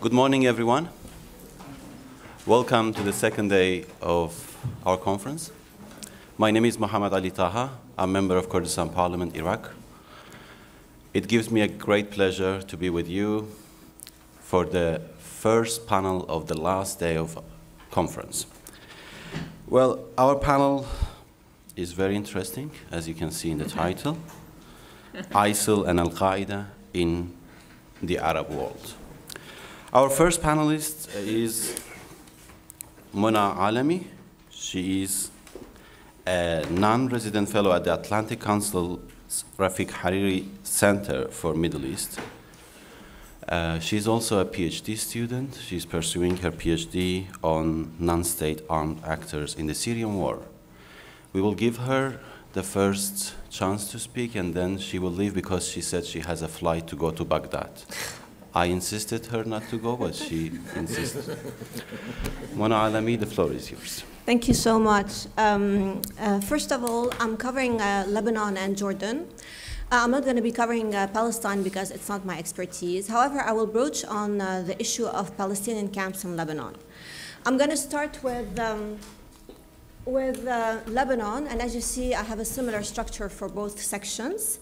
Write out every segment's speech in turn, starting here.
Good morning, everyone. Welcome to the second day of our conference. My name is Mohammad Ali Taha. I'm a member of Kurdistan Parliament, Iraq. It gives me a great pleasure to be with you for the first panel of the last day of conference. Well, our panel is very interesting, as you can see in the title, ISIL and Al-Qaeda in the Arab world. Our first panelist is Mona Alami. She is a non-resident fellow at the Atlantic Council's Rafik Hariri Center for Middle East. Uh, she's also a PhD student. She's pursuing her PhD on non-state armed actors in the Syrian war. We will give her the first chance to speak, and then she will leave because she said she has a flight to go to Baghdad. I insisted her not to go, but she insisted. Mona Alami, the floor is yours. Thank you so much. Um, uh, first of all, I'm covering uh, Lebanon and Jordan. Uh, I'm not going to be covering uh, Palestine because it's not my expertise. However, I will broach on uh, the issue of Palestinian camps in Lebanon. I'm going to start with, um, with uh, Lebanon, and as you see, I have a similar structure for both sections.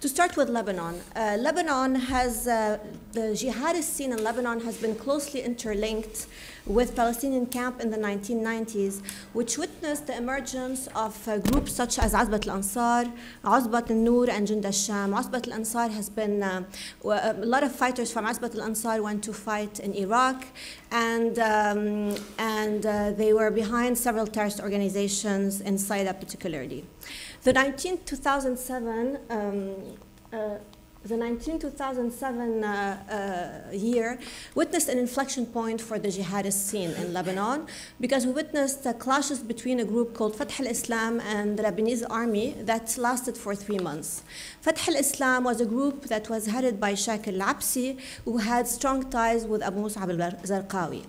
To start with Lebanon, uh, Lebanon has, uh, the jihadist scene in Lebanon has been closely interlinked with Palestinian camp in the 1990s, which witnessed the emergence of uh, groups such as Asbat al-Ansar, Asbat al-Nur, and Jund al-Sham. Asbat al-Ansar has been, uh, a lot of fighters from Asbat al-Ansar went to fight in Iraq, and, um, and uh, they were behind several terrorist organizations in Saida particularly. The 19 2007 um, uh, the 192007 uh, uh, year witnessed an inflection point for the jihadist scene in Lebanon because we witnessed clashes between a group called Fatah al-Islam and the Lebanese army that lasted for three months. Fatah al-Islam was a group that was headed by Shakil al-Absi who had strong ties with Abu Mus'ab al-Zarqawi.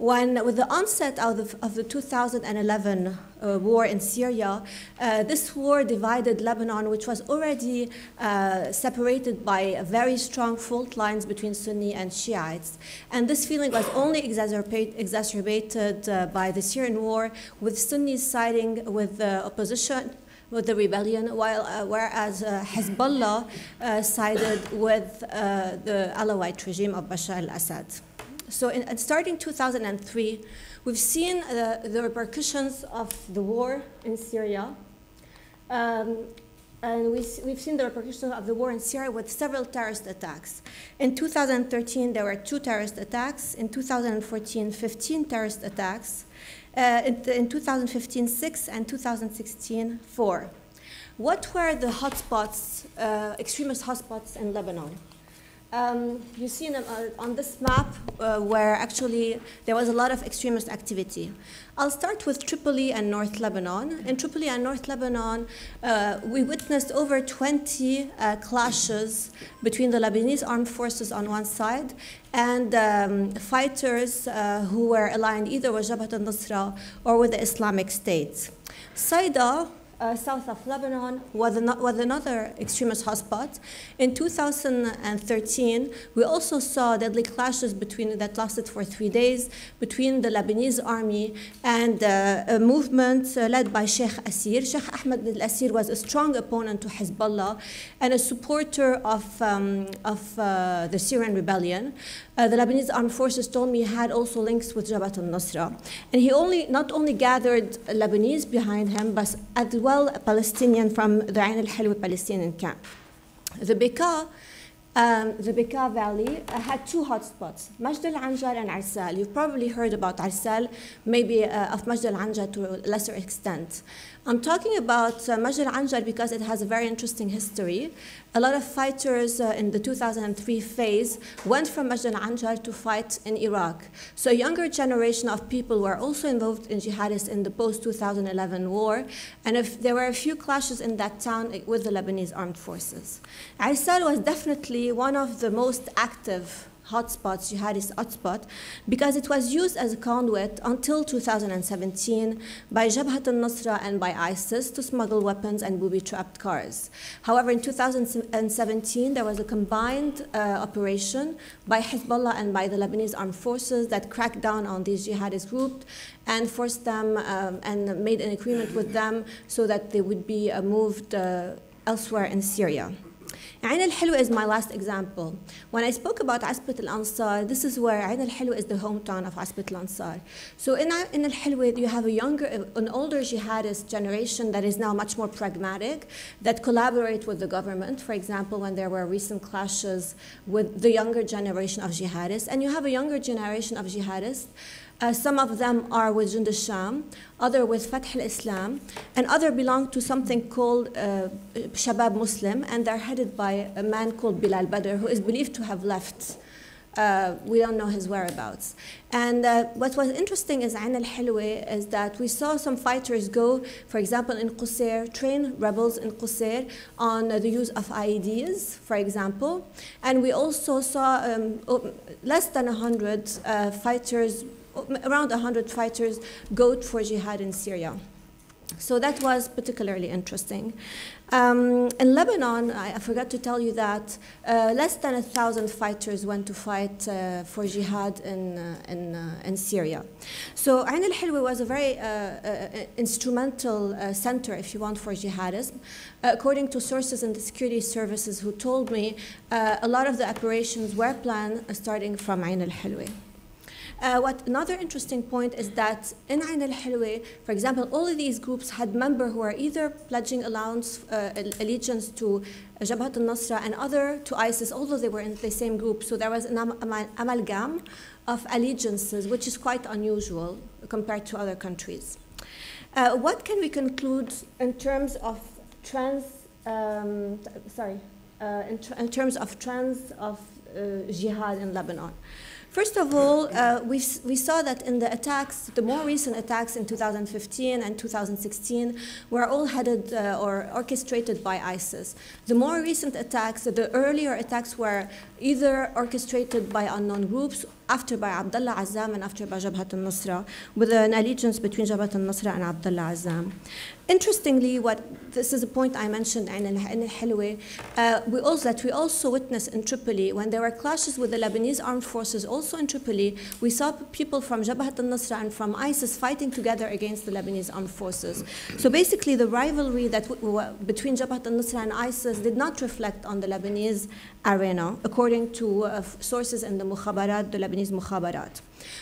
When, with the onset of the, of the 2011 uh, war in Syria, uh, this war divided Lebanon, which was already uh, separated by very strong fault lines between Sunni and Shiites. And this feeling was only exacerbated uh, by the Syrian war, with Sunnis siding with the opposition with the rebellion, while uh, whereas uh, Hezbollah uh, sided with uh, the Alawite regime of Bashar al-Assad. So in, starting 2003, we've seen uh, the repercussions of the war in Syria. Um, and we, have seen the repercussions of the war in Syria with several terrorist attacks. In 2013, there were two terrorist attacks. In 2014, 15 terrorist attacks. Uh, in, in 2015, six, and 2016, four. What were the hotspots, uh, extremist hotspots in Lebanon? Um, you see uh, on this map uh, where actually there was a lot of extremist activity. I'll start with Tripoli and North Lebanon. In Tripoli and North Lebanon, uh, we witnessed over 20 uh, clashes between the Lebanese armed forces on one side and um, fighters uh, who were aligned either with Jabhat al-Nusra or with the Islamic State. Saida, uh, south of Lebanon was, an was another extremist hotspot. In 2013, we also saw deadly clashes between that lasted for three days between the Lebanese army and uh, a movement uh, led by Sheikh Asir. Sheikh Ahmed al-Asir was a strong opponent to Hezbollah and a supporter of, um, of uh, the Syrian rebellion. Uh, the Lebanese armed forces told me he had also links with Jabhat al-Nusra. And he only, not only gathered Lebanese behind him, but as well a Palestinian from the Ain al-Hilwa Palestinian camp. The Bekaa um, the Bekaa Valley uh, had two hotspots, Majd al-Anjar and Arsal. You've probably heard about Arsal, maybe uh, of Majd al-Anjar to a lesser extent. I'm talking about uh, Majd al-Anjar because it has a very interesting history. A lot of fighters uh, in the 2003 phase went from Majd al-Anjar to fight in Iraq. So a younger generation of people were also involved in jihadists in the post-2011 war, and if there were a few clashes in that town with the Lebanese armed forces. Arsal was definitely one of the most active hotspots, jihadist hotspot, because it was used as a conduit until 2017 by Jabhat al-Nusra and by ISIS to smuggle weapons and booby-trapped cars. However, in 2017, there was a combined uh, operation by Hezbollah and by the Lebanese armed forces that cracked down on these jihadist groups and forced them um, and made an agreement with them so that they would be uh, moved uh, elsewhere in Syria. Ain al-Hilwa is my last example. When I spoke about Asbat al-Ansar, this is where Ain al-Hilwa is the hometown of Asbat al-Ansar. So in, in al-Hilwa, you have a younger, an older jihadist generation that is now much more pragmatic, that collaborate with the government. For example, when there were recent clashes with the younger generation of jihadists, and you have a younger generation of jihadists uh, some of them are with Jund al-Sham, other with Fath al-Islam, and other belong to something called uh, Shabab Muslim, and they're headed by a man called Bilal Badr, who is believed to have left. Uh, we don't know his whereabouts. And uh, what was interesting is Ain al-Hilwa is that we saw some fighters go, for example, in Qusair, train rebels in Qusair on the use of IEDs, for example. And we also saw um, less than 100 uh, fighters around 100 fighters go for jihad in Syria. So that was particularly interesting. Um, in Lebanon, I, I, forgot to tell you that uh, less than a thousand fighters went to fight uh, for jihad in, uh, in, uh, in, Syria. So Ain al-Hilwa was a very uh, uh, instrumental center, if you want, for jihadism. according to sources in the security services who told me, a lot of the operations were planned starting from Ain al-Hilwa. Uh, what another interesting point is that in Ain al-Hilwa, for example, all of these groups had members who are either pledging allowance, uh, allegiance to Jabhat al-Nusra and other to ISIS, although they were in the same group. So there was an am amalgam of allegiances, which is quite unusual compared to other countries. Uh, what can we conclude in terms of trends, um, sorry, uh, in, in, terms of trends of uh, jihad in Lebanon? First of all, uh, we, we saw that in the attacks, the more recent attacks in 2015 and 2016 were all headed uh, or orchestrated by ISIS. The more recent attacks, the earlier attacks were either orchestrated by unknown groups after by Abdullah Azzam and after by Jabhat al-Nusra, with an allegiance between Jabhat al-Nusra and Abdullah Azzam. Interestingly, what this is a point I mentioned in al-Hilwa, uh, we also that we also witnessed in Tripoli when there were clashes with the Lebanese armed forces. Also in Tripoli, we saw people from Jabhat al-Nusra and from ISIS fighting together against the Lebanese armed forces. So basically, the rivalry that between Jabhat al-Nusra and ISIS did not reflect on the Lebanese arena, according to uh, sources in the Mukhabarat, the Lebanese Mukhabarat.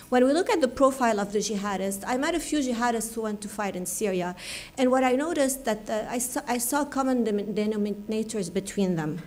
When we look at the profile of the jihadists, I met a few jihadists who went to fight in Syria, and what I noticed that uh, I, saw, I saw common denominators between them.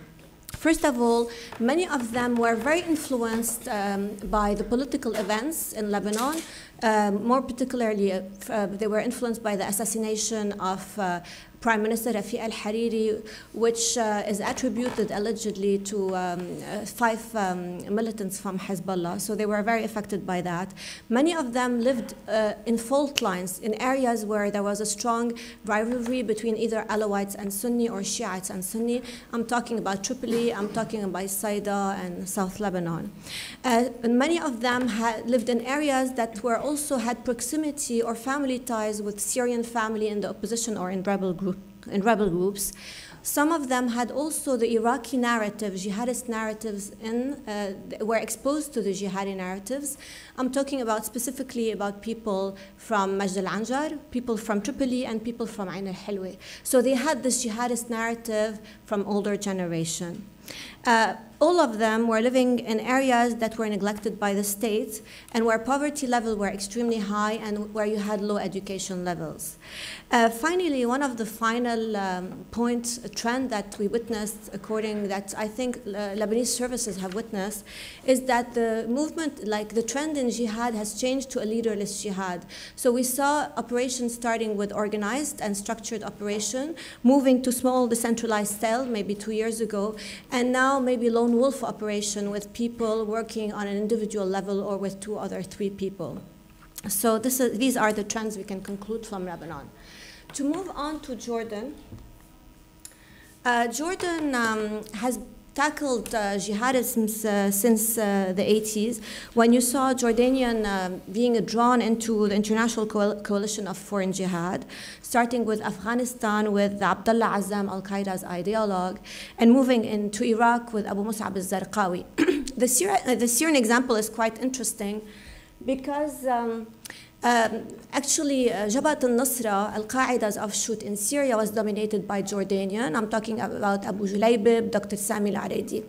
First of all, many of them were very influenced um, by the political events in Lebanon. Um, more particularly, uh, uh, they were influenced by the assassination of uh, Prime Minister Rafiq al-Hariri, which uh, is attributed allegedly to um, uh, five um, militants from Hezbollah. So they were very affected by that. Many of them lived uh, in fault lines, in areas where there was a strong rivalry between either Alawites and Sunni or Shiites and Sunni. I'm talking about Tripoli, I'm talking about Saida and South Lebanon. Uh, and many of them had lived in areas that were also had proximity or family ties with Syrian family in the opposition or in rebel groups and rebel groups. Some of them had also the Iraqi narratives, jihadist narratives, in, uh, were exposed to the jihadi narratives. I'm talking about specifically about people from Majd al-Anjar, people from Tripoli, and people from Ain al-Hilwa. So they had this jihadist narrative from older generation. Uh, all of them were living in areas that were neglected by the state and where poverty level were extremely high and where you had low education levels. Uh, finally, one of the final um, points, a trend that we witnessed, according that I think uh, Lebanese services have witnessed, is that the movement, like the trend in jihad, has changed to a leaderless jihad. So we saw operations starting with organized and structured operation, moving to small decentralized cell maybe two years ago, and now maybe lone wolf operation with people working on an individual level or with two other three people. So is, these are the trends we can conclude from Lebanon. To move on to Jordan, uh, Jordan um, has tackled uh, jihadism uh, since uh, the 80s, when you saw Jordanian uh, being drawn into the international coalition of foreign jihad, starting with Afghanistan with Abdullah Azzam, Al Qaeda's ideologue, and moving into Iraq with Abu Mus'ab al Zarqawi. the, the Syrian example is quite interesting because. Um, um, actually, uh, Jabhat al-Nusra, Al-Qaeda's offshoot in Syria, was dominated by Jordanian. I'm talking about Abu Julaybib, Dr. Sami al-Aredi.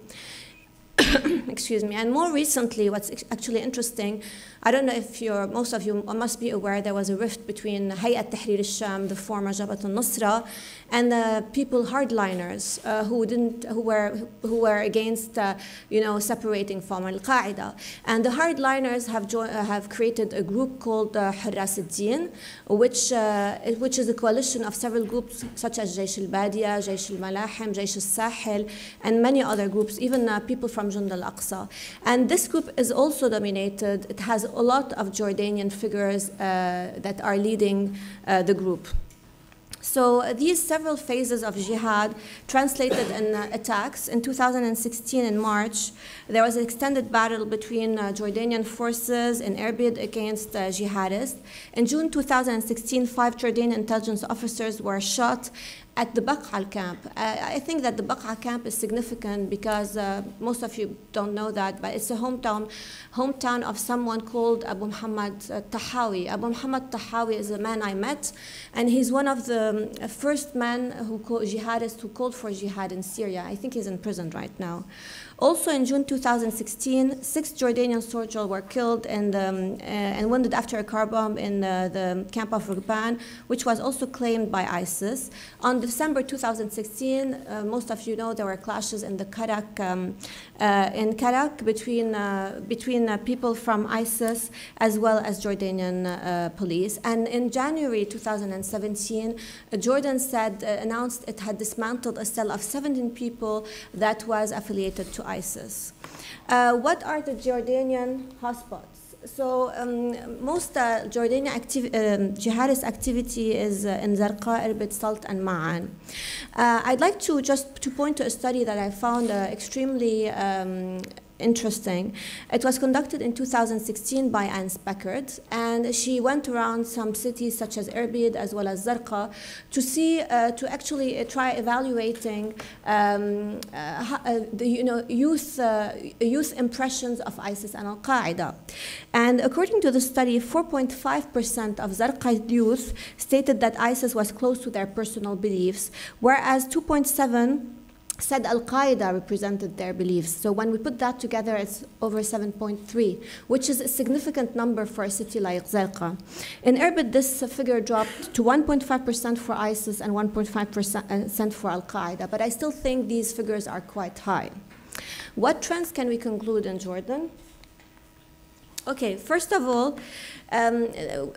Excuse me. And more recently, what's actually interesting, I don't know if you're, most of you must be aware there was a rift between Hayat Tahrir al-Sham, the former Jabhat al-Nusra, and the people hardliners uh, who didn't, who were, who were against, uh, you know, separating from al-Qaeda. And the hardliners have, uh, have created a group called uh, Hurras al-Din, which, uh, which is a coalition of several groups such as Jaish al-Badia, Jaish al-Malahim, Jaish al-Sahel, and many other groups, even uh, people from Jund al-Aqsa. And this group is also dominated, it has a lot of Jordanian figures uh, that are leading uh, the group. So uh, these several phases of jihad translated in uh, attacks. In 2016, in March, there was an extended battle between uh, Jordanian forces in Irbid against uh, jihadists. In June 2016, five Jordanian intelligence officers were shot at the Baq'a camp. Uh, I think that the Baq'a camp is significant because uh, most of you don't know that, but it's a hometown, hometown of someone called Abu Muhammad uh, Tahawi. Abu Muhammad Tahawi is a man I met, and he's one of the um, first men who called, jihadists who called for jihad in Syria. I think he's in prison right now. Also in June 2016, six Jordanian soldiers were killed and, um, uh, and wounded after a car bomb in the camp of Rukban, which was also claimed by ISIS. On December 2016, uh, most of you know there were clashes in the Karak, um, uh, in Karak between, uh, between uh, people from ISIS as well as Jordanian police. And in January 2017, Jordan said, announced it had dismantled a cell of 17 people that was affiliated to ISIS. Uh, what are the Jordanian hotspots? So um, most uh, Jordanian activ um, jihadist activity is uh, in Zarqa, Irbid, Salt, and Ma'an. Uh, I'd like to just to point to a study that I found uh, extremely um, interesting. It was conducted in 2016 by Anne Speckhard, and she went around some cities such as Irbid as well as Zarqa to see, uh, to actually uh, try evaluating um, uh, uh the you know, youth, uh, youth impressions of ISIS and Al Qaeda. And according to the study, 4.5% of Zarqa youth stated that ISIS was close to their personal beliefs, whereas 2.7 said Al Qaeda represented their beliefs. So when we put that together, it's over 7.3, which is a significant number for a city like Zarqa. In Irbid, this figure dropped to 1.5% for ISIS and 1.5% for Al Qaeda, but I still think these figures are quite high. What trends can we conclude in Jordan? Okay, first of all, um,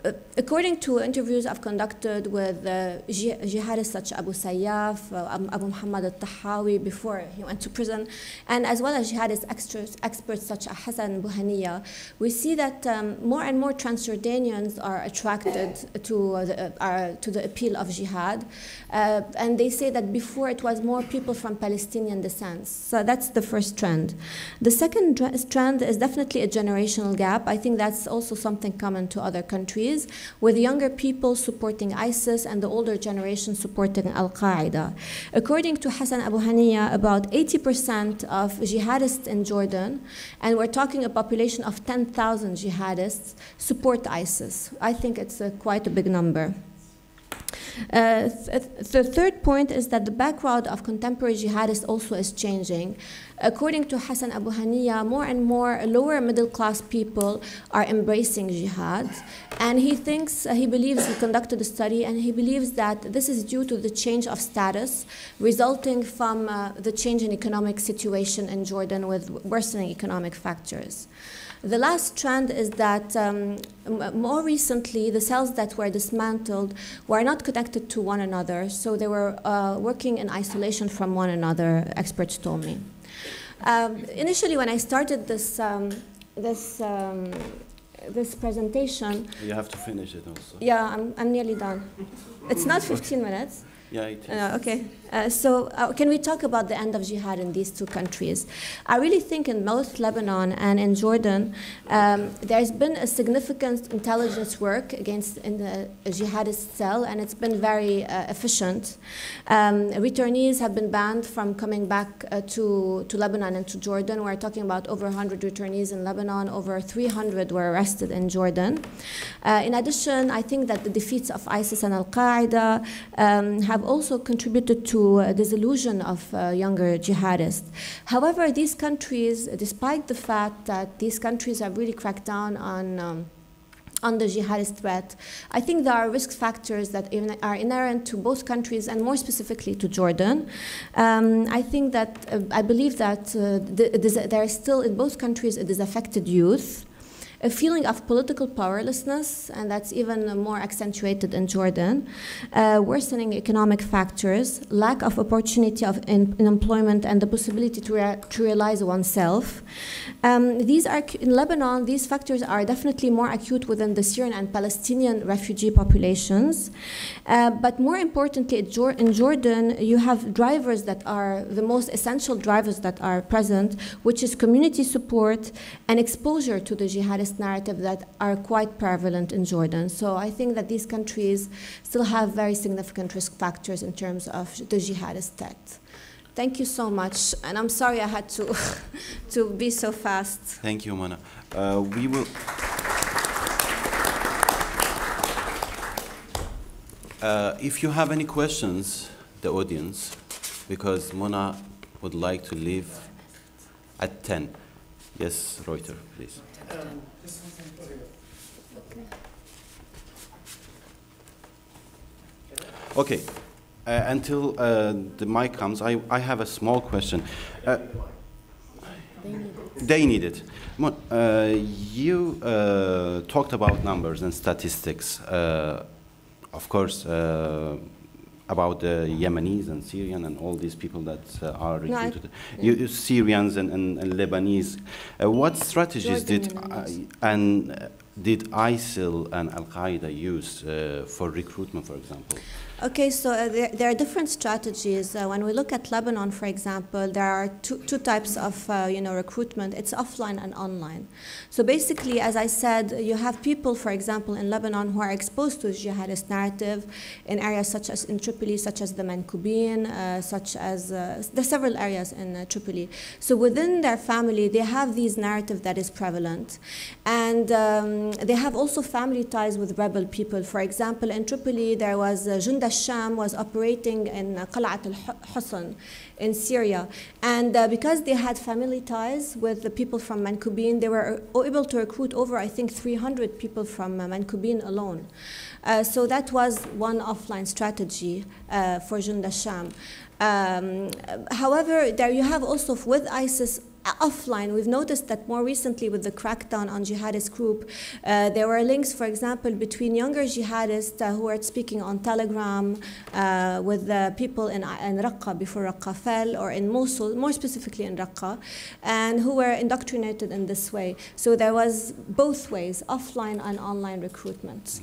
uh, according to interviews I've conducted with uh, jihadists such as Abu Sayyaf, uh, Abu Muhammad al-Tahawi before he went to prison, and as well as jihadist experts, experts such as Hassan Abu Haniya, we see that um, more and more Transjordanians are attracted to, uh, the, uh, to the appeal of jihad. Uh, and they say that before it was more people from Palestinian descent. So that's the first trend. The second trend is definitely a generational gap. I think that's also something common to other countries, with younger people supporting ISIS and the older generation supporting Al Qaeda. According to Hassan Abu Haniya, about 80% of jihadists in Jordan, and we're talking a population of 10,000 jihadists, support ISIS. I think it's a, quite a big number. Uh, th the third point is that the background of contemporary jihadists also is changing. According to Hassan Abu Haniya, more and more lower middle class people are embracing jihad. And he thinks, uh, he believes, he conducted a study, and he believes that this is due to the change of status resulting from uh, the change in economic situation in Jordan with worsening economic factors. The last trend is that um, more recently, the cells that were dismantled were not connected to one another, so they were uh, working in isolation from one another, experts told me. Um, initially, when I started this, um, this, um, this presentation... You have to finish it also. Yeah, I'm, I'm nearly done. It's not 15 minutes. Yeah, it is. Uh, okay. Uh, so, uh, can we talk about the end of jihad in these two countries? I really think in both Lebanon and in Jordan, um, there's been a significant intelligence work against in the jihadist cell, and it's been very uh, efficient. Um, returnees have been banned from coming back uh, to, to Lebanon and to Jordan. We're talking about over 100 returnees in Lebanon, over 300 were arrested in Jordan. Uh, in addition, I think that the defeats of ISIS and Al Qaeda um, have also contributed to uh, disillusion of uh, younger jihadists. However, these countries, despite the fact that these countries have really cracked down on um, on the jihadist threat. I think there are risk factors that are inherent to both countries and more specifically to Jordan. Um, I think that, uh, I believe that uh, the, there is still in both countries a disaffected youth a feeling of political powerlessness, and that's even more accentuated in Jordan, uh, worsening economic factors, lack of opportunity of in, in employment, and the possibility to, rea to realize oneself. Um, these are in Lebanon. These factors are definitely more acute within the Syrian and Palestinian refugee populations, uh, but more importantly, in Jordan, you have drivers that are the most essential drivers that are present, which is community support and exposure to the jihadist narrative that are quite prevalent in Jordan. So I think that these countries still have very significant risk factors in terms of the jihadist threat. Thank you so much, and I'm sorry I had to, to be so fast. Thank you, Mona. Uh, we will. Uh, if you have any questions, the audience, because Mona would like to leave at 10. Yes, Reuter, please. Um, Okay. Uh, until uh, the mic comes, I, I have a small question. Uh, they need it. Uh, you uh, talked about numbers and statistics. Uh, of course, about the Yemenis and Syrian and all these people that are recruited. No, you, Syrians and, and, and Lebanese. what strategies did and did ISIL and Al Qaeda use for recruitment, for example? Okay, so uh, there, there, are different strategies. Uh, when we look at Lebanon, for example, there are two, two types of uh, you know recruitment. It's offline and online. So basically, as I said, you have people, for example, in Lebanon who are exposed to jihadist narrative in areas such as in Tripoli, such as the Mankubin, uh, such as uh, are several areas in uh, Tripoli. So within their family, they have these narrative that is prevalent, and um, they have also family ties with rebel people. For example, in Tripoli, there was uh, Junda al-Sham was operating in Qal'at al-Husn in Syria. And uh, because they had family ties with the people from Mankubin, they were able to recruit over, I think, 300 people from uh, alone. Uh, so that was one offline strategy uh, for Jund al-Sham. Um, however, there you have also with ISIS offline, we've noticed that more recently with the crackdown on jihadist group, uh, there were links, for example, between younger jihadists uh, who were speaking on Telegram uh, with the people in, in Raqqa before Raqqa fell, or in Mosul, more specifically in Raqqa, and who were indoctrinated in this way. So there was both ways, offline and online recruitment.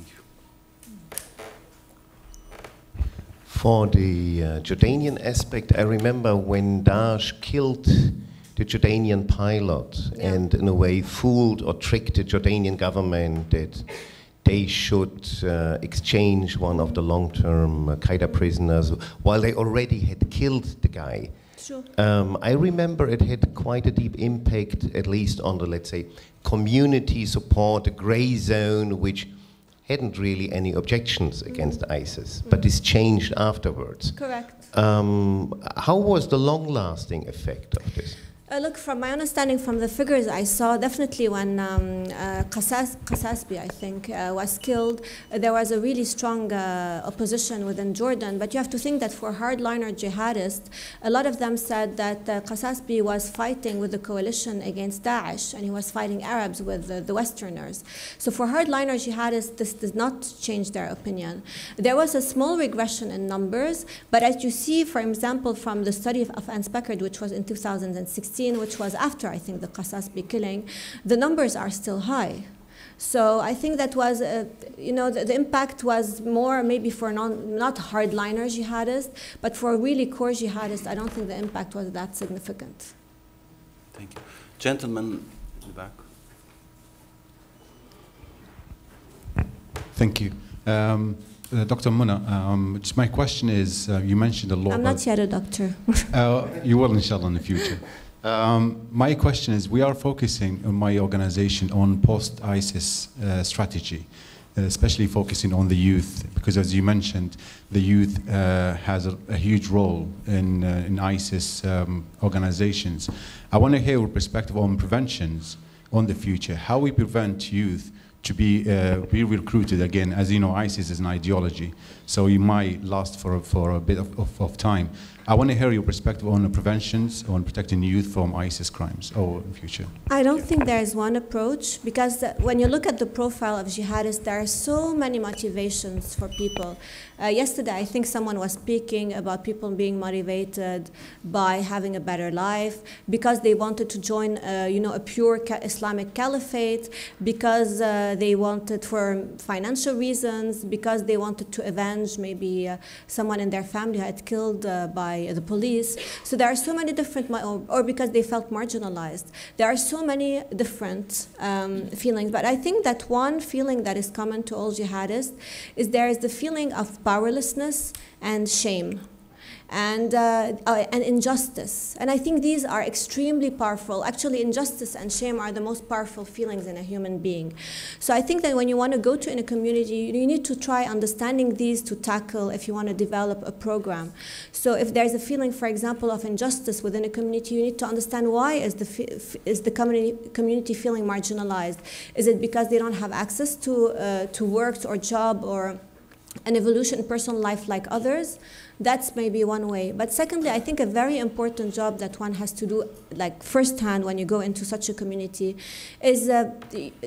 For the uh, Jordanian aspect, I remember when Daesh killed the Jordanian pilot yeah. and in a way fooled or tricked the Jordanian government that they should uh, exchange one of the long-term uh, Qaeda prisoners while they already had killed the guy. Sure. Um, I remember it had quite a deep impact, at least on the, let's say, community support, the gray zone, which hadn't really any objections against mm. ISIS, mm. but this changed afterwards. Correct. Um, how was the long-lasting effect of this? Uh, look, from my understanding from the figures I saw, definitely when um, uh, I think, uh, was killed, uh, there was a really strong uh, opposition within Jordan. But you have to think that for hardliner jihadists, a lot of them said that uh, was fighting with the coalition against Daesh, and he was fighting Arabs with the, Westerners. So for hardliner jihadists, this does not change their opinion. There was a small regression in numbers, but as you see, for example, from the study of, of Anne Speckhard, which was in 2016, which was after, I think, the Kasasbeh killing, the numbers are still high. So I think that was, uh, you know, the, the, impact was more maybe for non, not hardliner jihadists, but for really core jihadists, I don't think the impact was that significant. Thank you. Gentlemen in the back. Thank you. Um, uh, Dr. Muna, um, my question is, uh, you mentioned a lot I'm not yet a doctor. uh, you will, inshallah, in the future. Um, my question is, we are focusing on my organization on post-ISIS uh, strategy, uh, especially focusing on the youth, because as you mentioned, the youth uh, has a, a, huge role in, in ISIS um, organizations. I want to hear your perspective on preventions on the future, how we prevent youth to be uh, be recruited again. As you know, ISIS is an ideology, so it might last for for a bit of, of, of time. I want to hear your perspective on the preventions on protecting youth from ISIS crimes or in future. I don't think there is one approach because when you look at the profile of jihadists, there are so many motivations for people. Uh, yesterday, I think someone was speaking about people being motivated by having a better life because they wanted to join, uh, you know, a pure Islamic caliphate, because uh, they wanted for financial reasons, because they wanted to avenge maybe uh, someone in their family had killed uh, by by the police. So there are so many different, or, because they felt marginalized. There are so many different um, feelings. But I think that one feeling that is common to all jihadists is there is the feeling of powerlessness and shame and, uh, uh, and injustice. And I think these are extremely powerful. Actually, injustice and shame are the most powerful feelings in a human being. So I think that when you want to go to in a community, you need to try understanding these to tackle if you want to develop a program. So if there's a feeling, for example, of injustice within a community, you need to understand why is the, is the community, community feeling marginalized? Is it because they don't have access to, uh, to work or job or an evolution in personal life like others? That's maybe one way. But secondly, I think a very important job that one has to do, like firsthand when you go into such a community, is uh,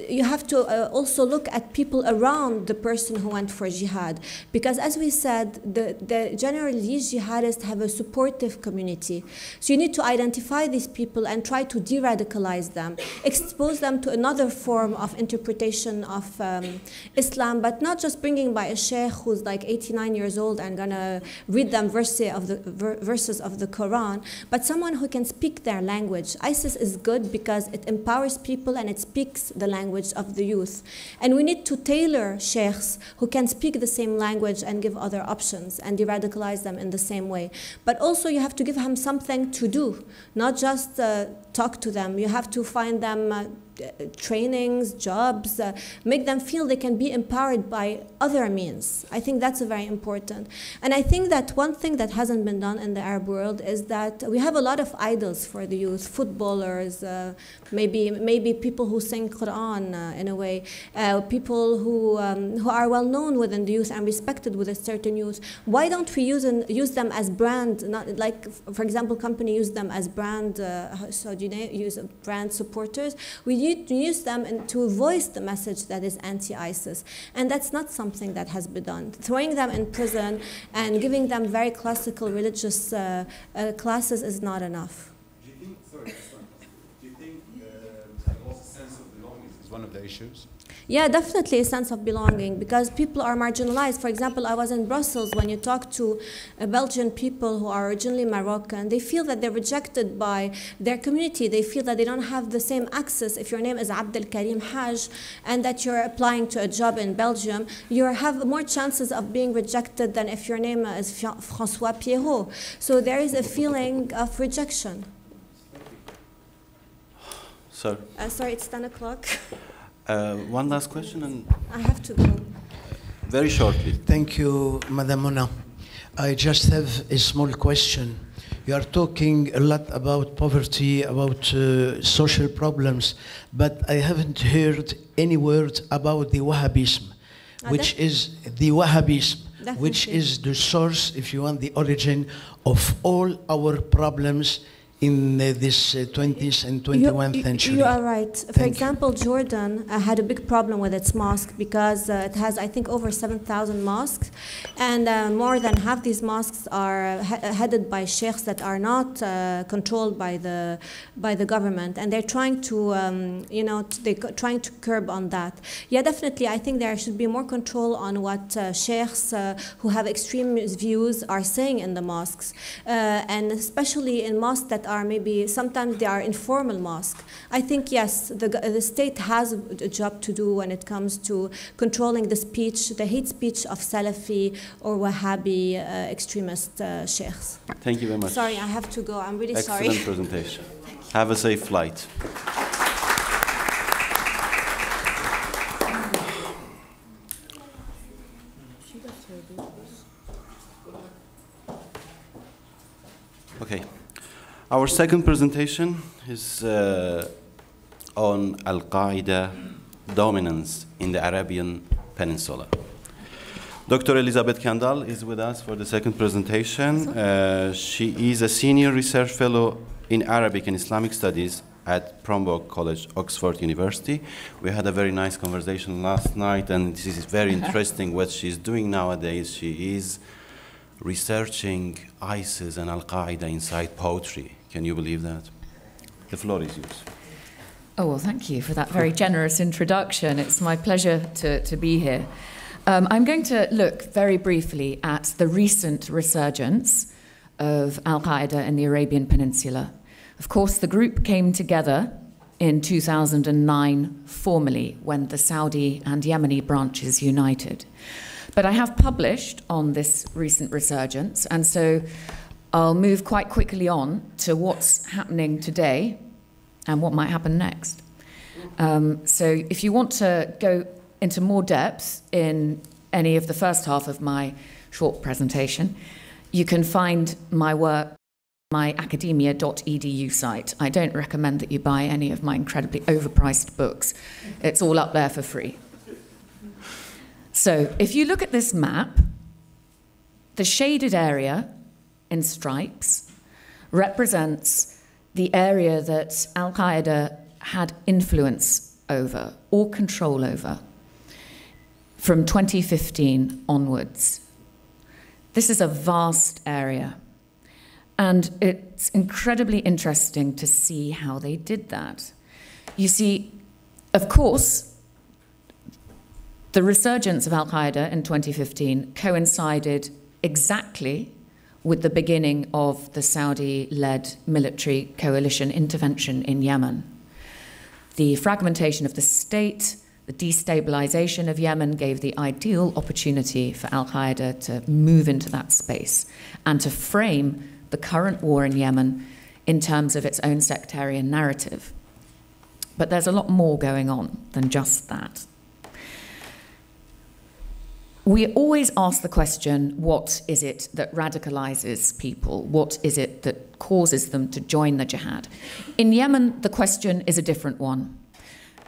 you have to uh, also look at people around the person who went for jihad. Because as we said, the, the generally these jihadists have a supportive community. So you need to identify these people and try to de-radicalize them, expose them to another form of interpretation of um, Islam, but not just bringing by a sheikh who's like 89 years old and gonna read them verses of the, verses of the Quran, but someone who can speak their language. ISIS is good because it empowers people and it speaks the language of the youth. And we need to tailor sheikhs who can speak the same language and give other options and de-radicalize them in the same way. But also you have to give them something to do, not just uh, talk to them. You have to find them uh, trainings, jobs, uh, make them feel they can be empowered by other means. I think that's very important. And I think that one thing that hasn't been done in the Arab world is that we have a lot of idols for the youth, footballers, uh, maybe maybe people who sing Quran uh, in a way, uh, people who um, who are well known within the youth and respected with a certain youth. Why don't we use and use them as brand? Not like, for example, company use them as brand. Uh, so you use brand supporters. We use them and to voice the message that is anti-ISIS. And that's not something that has been done. Throwing them in prison and giving them very classical religious uh, uh, classes is not enough. Do you think, sorry, do you think uh, sense of belonging is one of the issues? Yeah, definitely a sense of belonging because people are marginalized. For example, I was in Brussels when you talk to uh, Belgian people who are originally Moroccan, they feel that they're rejected by their community. They feel that they don't have the same access. If your name is Abdel Karim Haj and that you're applying to a job in Belgium, you have more chances of being rejected than if your name is François Pierrot. So there is a feeling of rejection. Sir. Uh, sorry, it's 10 o'clock. Uh, one last question, and I have to go. Very shortly. Thank you, Madam Mona. I just have a small question. You are talking a lot about poverty, about uh, social problems, but I haven't heard any word about the Wahhabism, ah, which is the Wahhabism, which is the source, if you want, the origin of all our problems in uh, this uh, 20th and 21st you- century. You are right. For Thank you. example, Jordan uh, had a big problem with its mosque because uh, it has, I think, over 7,000 mosques, and uh, more than half these mosques are he- headed by sheikhs that are not uh, controlled by the by the government, and they're trying to, um, you know, t- they're trying to curb on that. Yeah, definitely. I think there should be more control on what uh, sheikhs uh, who have extreme views are saying in the mosques, uh, and especially in mosques that are maybe sometimes they are informal mosques. I think yes, the, the state has a job to do when it comes to controlling the speech, the hate speech of Salafi or Wahhabi uh, extremist uh, sheikhs. Thank you very much. Sorry, I have to go. I'm really Excellent sorry. presentation. Have a safe flight. Okay. Our second presentation is uh, on Al Qaeda dominance in the Arabian Peninsula. Dr. Elizabeth Kendall is with us for the second presentation. Uh, she is a senior research fellow in Arabic and Islamic studies at Pembroke College, Oxford University. We had a very nice conversation last night, and this is very interesting what she's doing nowadays. She is researching ISIS and Al Qaeda inside poetry. Can you believe that? The floor is yours. Oh, well, thank you for that very generous introduction. It's my pleasure to, to be here. Um, I'm going to look very briefly at the recent resurgence of Al Qaeda in the Arabian Peninsula. Of course, the group came together in 2009 formally when the Saudi and Yemeni branches united. But I have published on this recent resurgence, and so I'll move quite quickly on to what's happening today and what might happen next. Um, so, if you want to go into more depth in any of the first half of my short presentation, you can find my work my academia.edu site. I don't recommend that you buy any of my incredibly overpriced books. It's all up there for free. So, if you look at this map, the shaded area in stripes represents the area that Al Qaeda had influence over or control over from 2015 onwards. This is a vast area. And it's incredibly interesting to see how they did that. You see, of course, the resurgence of Al Qaeda in 2015 coincided exactly with the beginning of the Saudi led military coalition intervention in Yemen. The fragmentation of the state, the destabilization of Yemen gave the ideal opportunity for Al Qaeda to move into that space and to frame the current war in Yemen in terms of its own sectarian narrative. But there's a lot more going on than just that. We always ask the question what is it that radicalizes people? What is it that causes them to join the jihad? In Yemen, the question is a different one.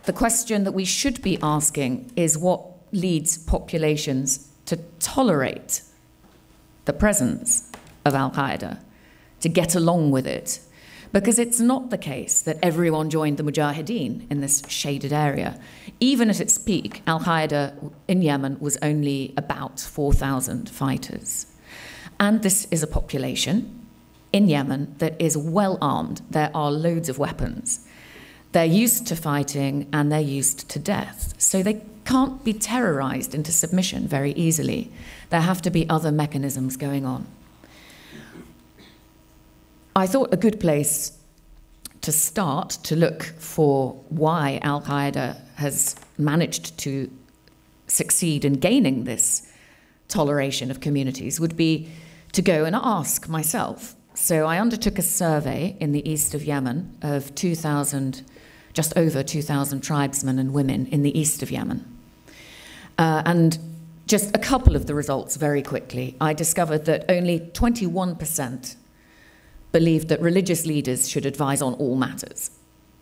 The question that we should be asking is what leads populations to tolerate the presence of Al Qaeda, to get along with it. Because it's not the case that everyone joined the Mujahideen in this shaded area. Even at its peak, Al Qaeda in Yemen was only about 4,000 fighters. And this is a population in Yemen that is well armed. There are loads of weapons. They're used to fighting and they're used to death. So they can't be terrorized into submission very easily. There have to be other mechanisms going on. I thought a good place to start to look for why Al Qaeda has managed to succeed in gaining this toleration of communities would be to go and ask myself. So I undertook a survey in the east of Yemen of 2,000, just over 2,000 tribesmen and women in the east of Yemen. Uh, and just a couple of the results very quickly. I discovered that only 21% believed that religious leaders should advise on all matters.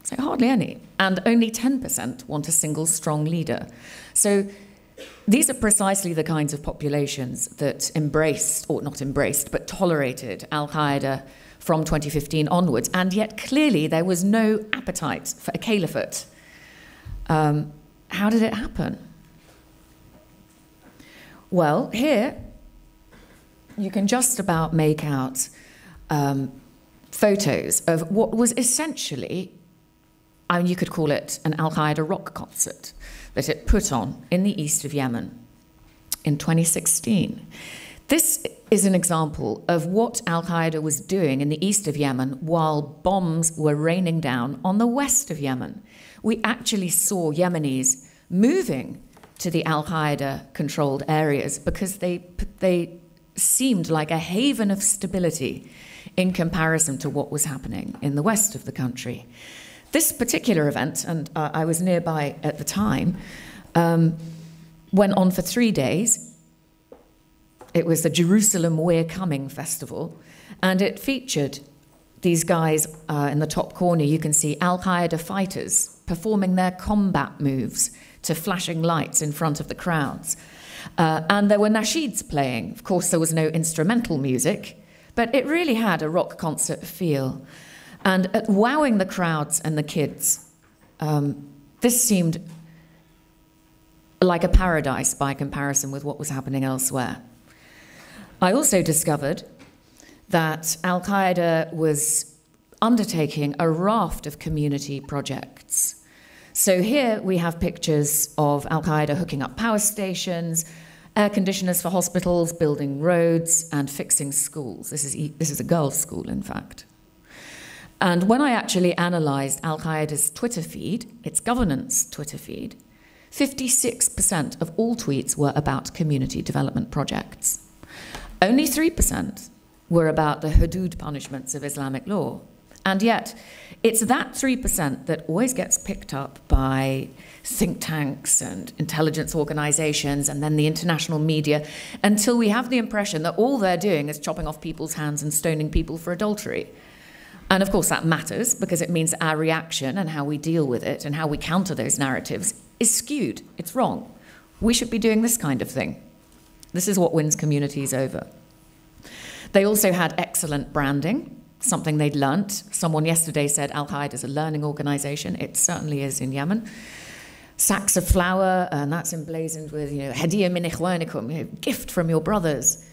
So hardly any. And only 10% want a single strong leader. So these are precisely the kinds of populations that embraced, or not embraced, but tolerated Al Qaeda from 2015 onwards, and yet clearly there was no appetite for a caliphate. Um, how did it happen? Well, here you can just about make out um, photos of what was essentially, I mean, you could call it an Al Qaeda rock concert that it put on in the east of Yemen in 2016. This is an example of what Al Qaeda was doing in the east of Yemen while bombs were raining down on the west of Yemen. We actually saw Yemenis moving to the Al Qaeda controlled areas because they, they seemed like a haven of stability in comparison to what was happening in the west of the country. This particular event, and uh, I was nearby at the time, um, went on for three days. It was the Jerusalem We're Coming festival, and it featured these guys uh, in the top corner. You can see Al Qaeda fighters performing their combat moves to flashing lights in front of the crowds. Uh, and there were nasheeds playing. Of course, there was no instrumental music, but it really had a rock concert feel. And at wowing the crowds and the kids, um, this seemed like a paradise by comparison with what was happening elsewhere. I also discovered that Al Qaeda was undertaking a raft of community projects. So here we have pictures of Al Qaeda hooking up power stations, air conditioners for hospitals, building roads, and fixing schools. This is, this is a girls' school, in fact. And when I actually analysed Al Qaeda's Twitter feed, its governance Twitter feed, 56% of all tweets were about community development projects. Only 3% were about the hudud punishments of Islamic law. And yet, it's that 3% that always gets picked up by think tanks and intelligence organizations and then the international media until we have the impression that all they're doing is chopping off people's hands and stoning people for adultery. And of course, that matters because it means our reaction and how we deal with it and how we counter those narratives is skewed. It's wrong. We should be doing this kind of thing. This is what wins communities over. They also had excellent branding something they'd learnt. Someone yesterday said Al Qaeda is a learning organization. It certainly is in Yemen. Sacks of flour, and that's emblazoned with, you know, Hadiya min ikhwanikum, you know, gift from your brothers.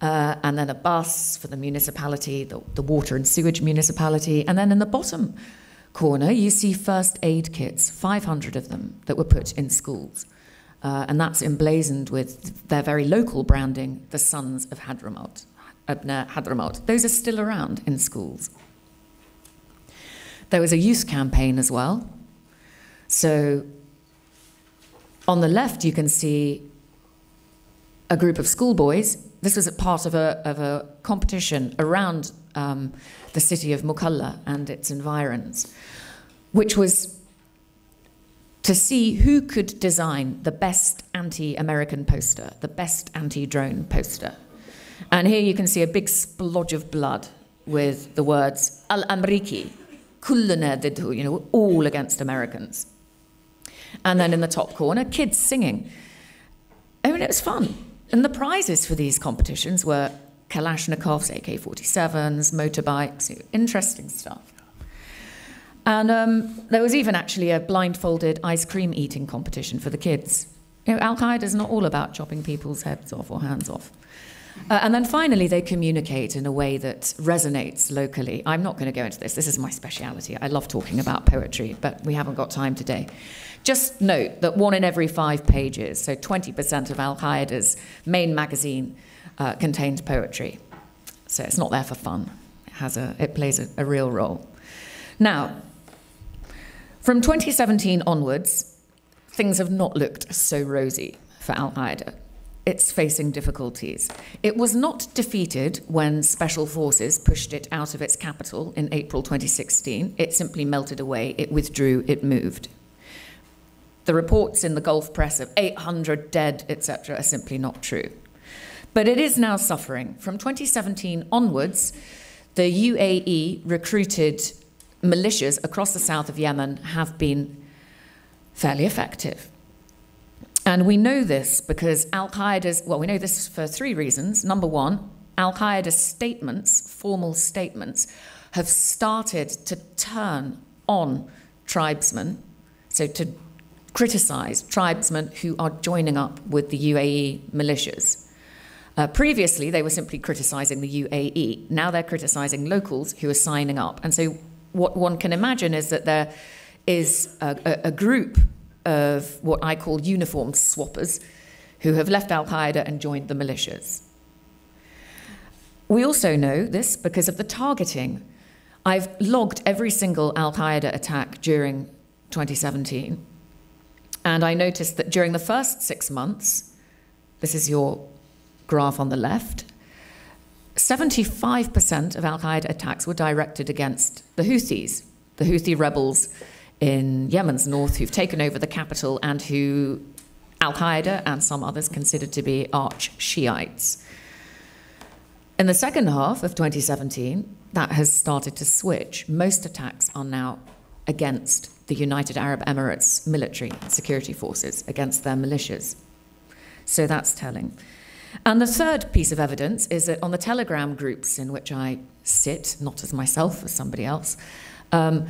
Uh, and then a bus for the municipality, the, the water and sewage municipality. And then in the bottom corner, you see first aid kits, 500 of them that were put in schools. Uh, and that's emblazoned with their very local branding, the Sons of Hadramaut. Hadramaut. Those are still around in schools. There was a youth campaign as well. So on the left, you can see a group of schoolboys. This was a part of a, of a competition around um, the city of Mukalla and its environs, which was to see who could design the best anti American poster, the best anti drone poster. And here you can see a big splodge of blood with the words Al Amriki, kulluna didhu, you know, all against Americans. And then in the top corner, kids singing. I mean, it was fun. And the prizes for these competitions were Kalashnikovs, AK 47s, motorbikes, interesting stuff. And um, there was even actually a blindfolded ice cream eating competition for the kids. You know, Al Qaeda is not all about chopping people's heads off or hands off. Uh, and then finally, they communicate in a way that resonates locally. I'm not going to go into this, this is my speciality. I love talking about poetry, but we haven't got time today. Just note that one in every five pages, so 20% of Al Qaeda's main magazine, uh, contains poetry. So it's not there for fun, it, has a, it plays a, a real role. Now, from 2017 onwards, things have not looked so rosy for Al Qaeda it's facing difficulties. It was not defeated when special forces pushed it out of its capital in April 2016. It simply melted away, it withdrew, it moved. The reports in the Gulf press of 800 dead, etc., are simply not true. But it is now suffering. From 2017 onwards, the UAE recruited militias across the south of Yemen have been fairly effective. And we know this because Al Qaeda's, well, we know this for three reasons. Number one, Al Qaeda's statements formal statements, have started to turn on tribesmen, so to criticize tribesmen who are joining up with the UAE militias. Uh, previously, they were simply criticizing the UAE. Now they're criticizing locals who are signing up. And so, what one can imagine is that there is a, a, a group of what I call uniform swappers who have left Al Qaeda and joined the militias. We also know this because of the targeting. I've logged every single Al Qaeda attack during 2017, and I noticed that during the first six months, this is your graph on the left, 75% of Al Qaeda attacks were directed against the Houthis, the Houthi rebels in Yemen's north who've taken over the capital and who Al Qaeda and some others considered to be arch Shiites. In the second half of 2017, that has started to switch. Most attacks are now against the United Arab Emirates military security forces, against their militias. So that's telling. And the third piece of evidence is that on the Telegram groups in which I sit, not as myself, as somebody else, um,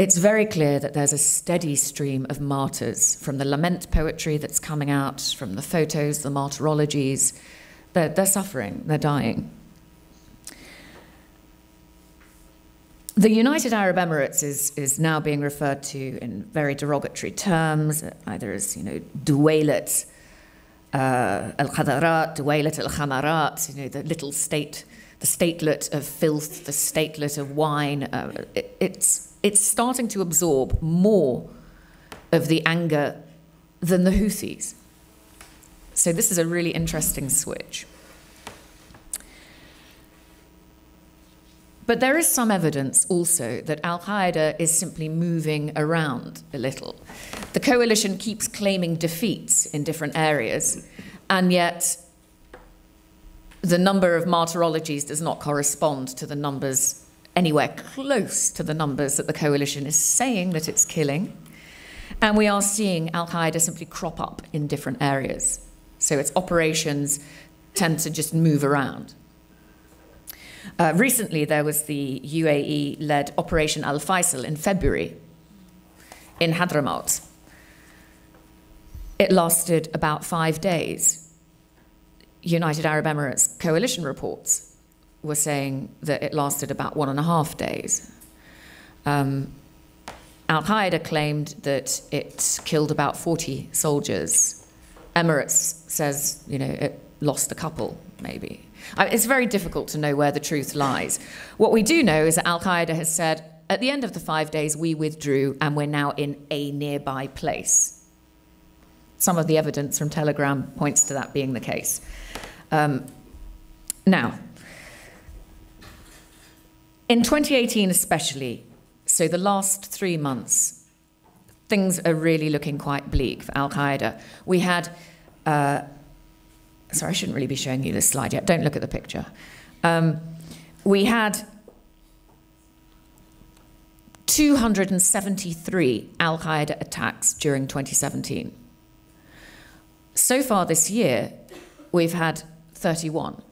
it's very clear that there's a steady stream of martyrs from the lament poetry that's coming out, from the photos, the martyrologies. They're, they're suffering, they're dying. The United Arab Emirates is, is now being referred to in very derogatory terms, either as, you know, Duwaylat uh, al-Khadarat, Duwaylat al-Khamarat, you know, the little state, the statelet of filth, the statelet of wine. Uh, it, it's it's starting to absorb more of the anger than the Houthis. So this is a really interesting switch. But there is some evidence also that Al Qaeda is simply moving around a little. The coalition keeps claiming defeats in different areas, and yet the number of martyrologies does not correspond to the numbers anywhere close to the numbers that the coalition is saying that it's killing. And we are seeing Al Qaeda simply crop up in different areas. So its operations tend to just move around. Uh, recently, there was the UAE led Operation Al Faisal in February in Hadramaut. It lasted about five days. United Arab Emirates coalition reports were saying that it lasted about one and a half days. Um, Al Qaeda claimed that it killed about 40 soldiers. Emirates says, you know, it lost a couple, maybe. I it's very difficult to know where the truth lies. What we do know is that Al Qaeda has said, at the end of the five days, we withdrew and we're now in a nearby place. Some of the evidence from Telegram points to that being the case. Um, now, in 2018, especially, so the last three months, things are really looking quite bleak for Al Qaeda. We had, uh, sorry, I shouldn't really be showing you this slide yet. Don't look at the picture. Um, we had 273 Al Qaeda attacks during 2017. So far this year, we've had 31.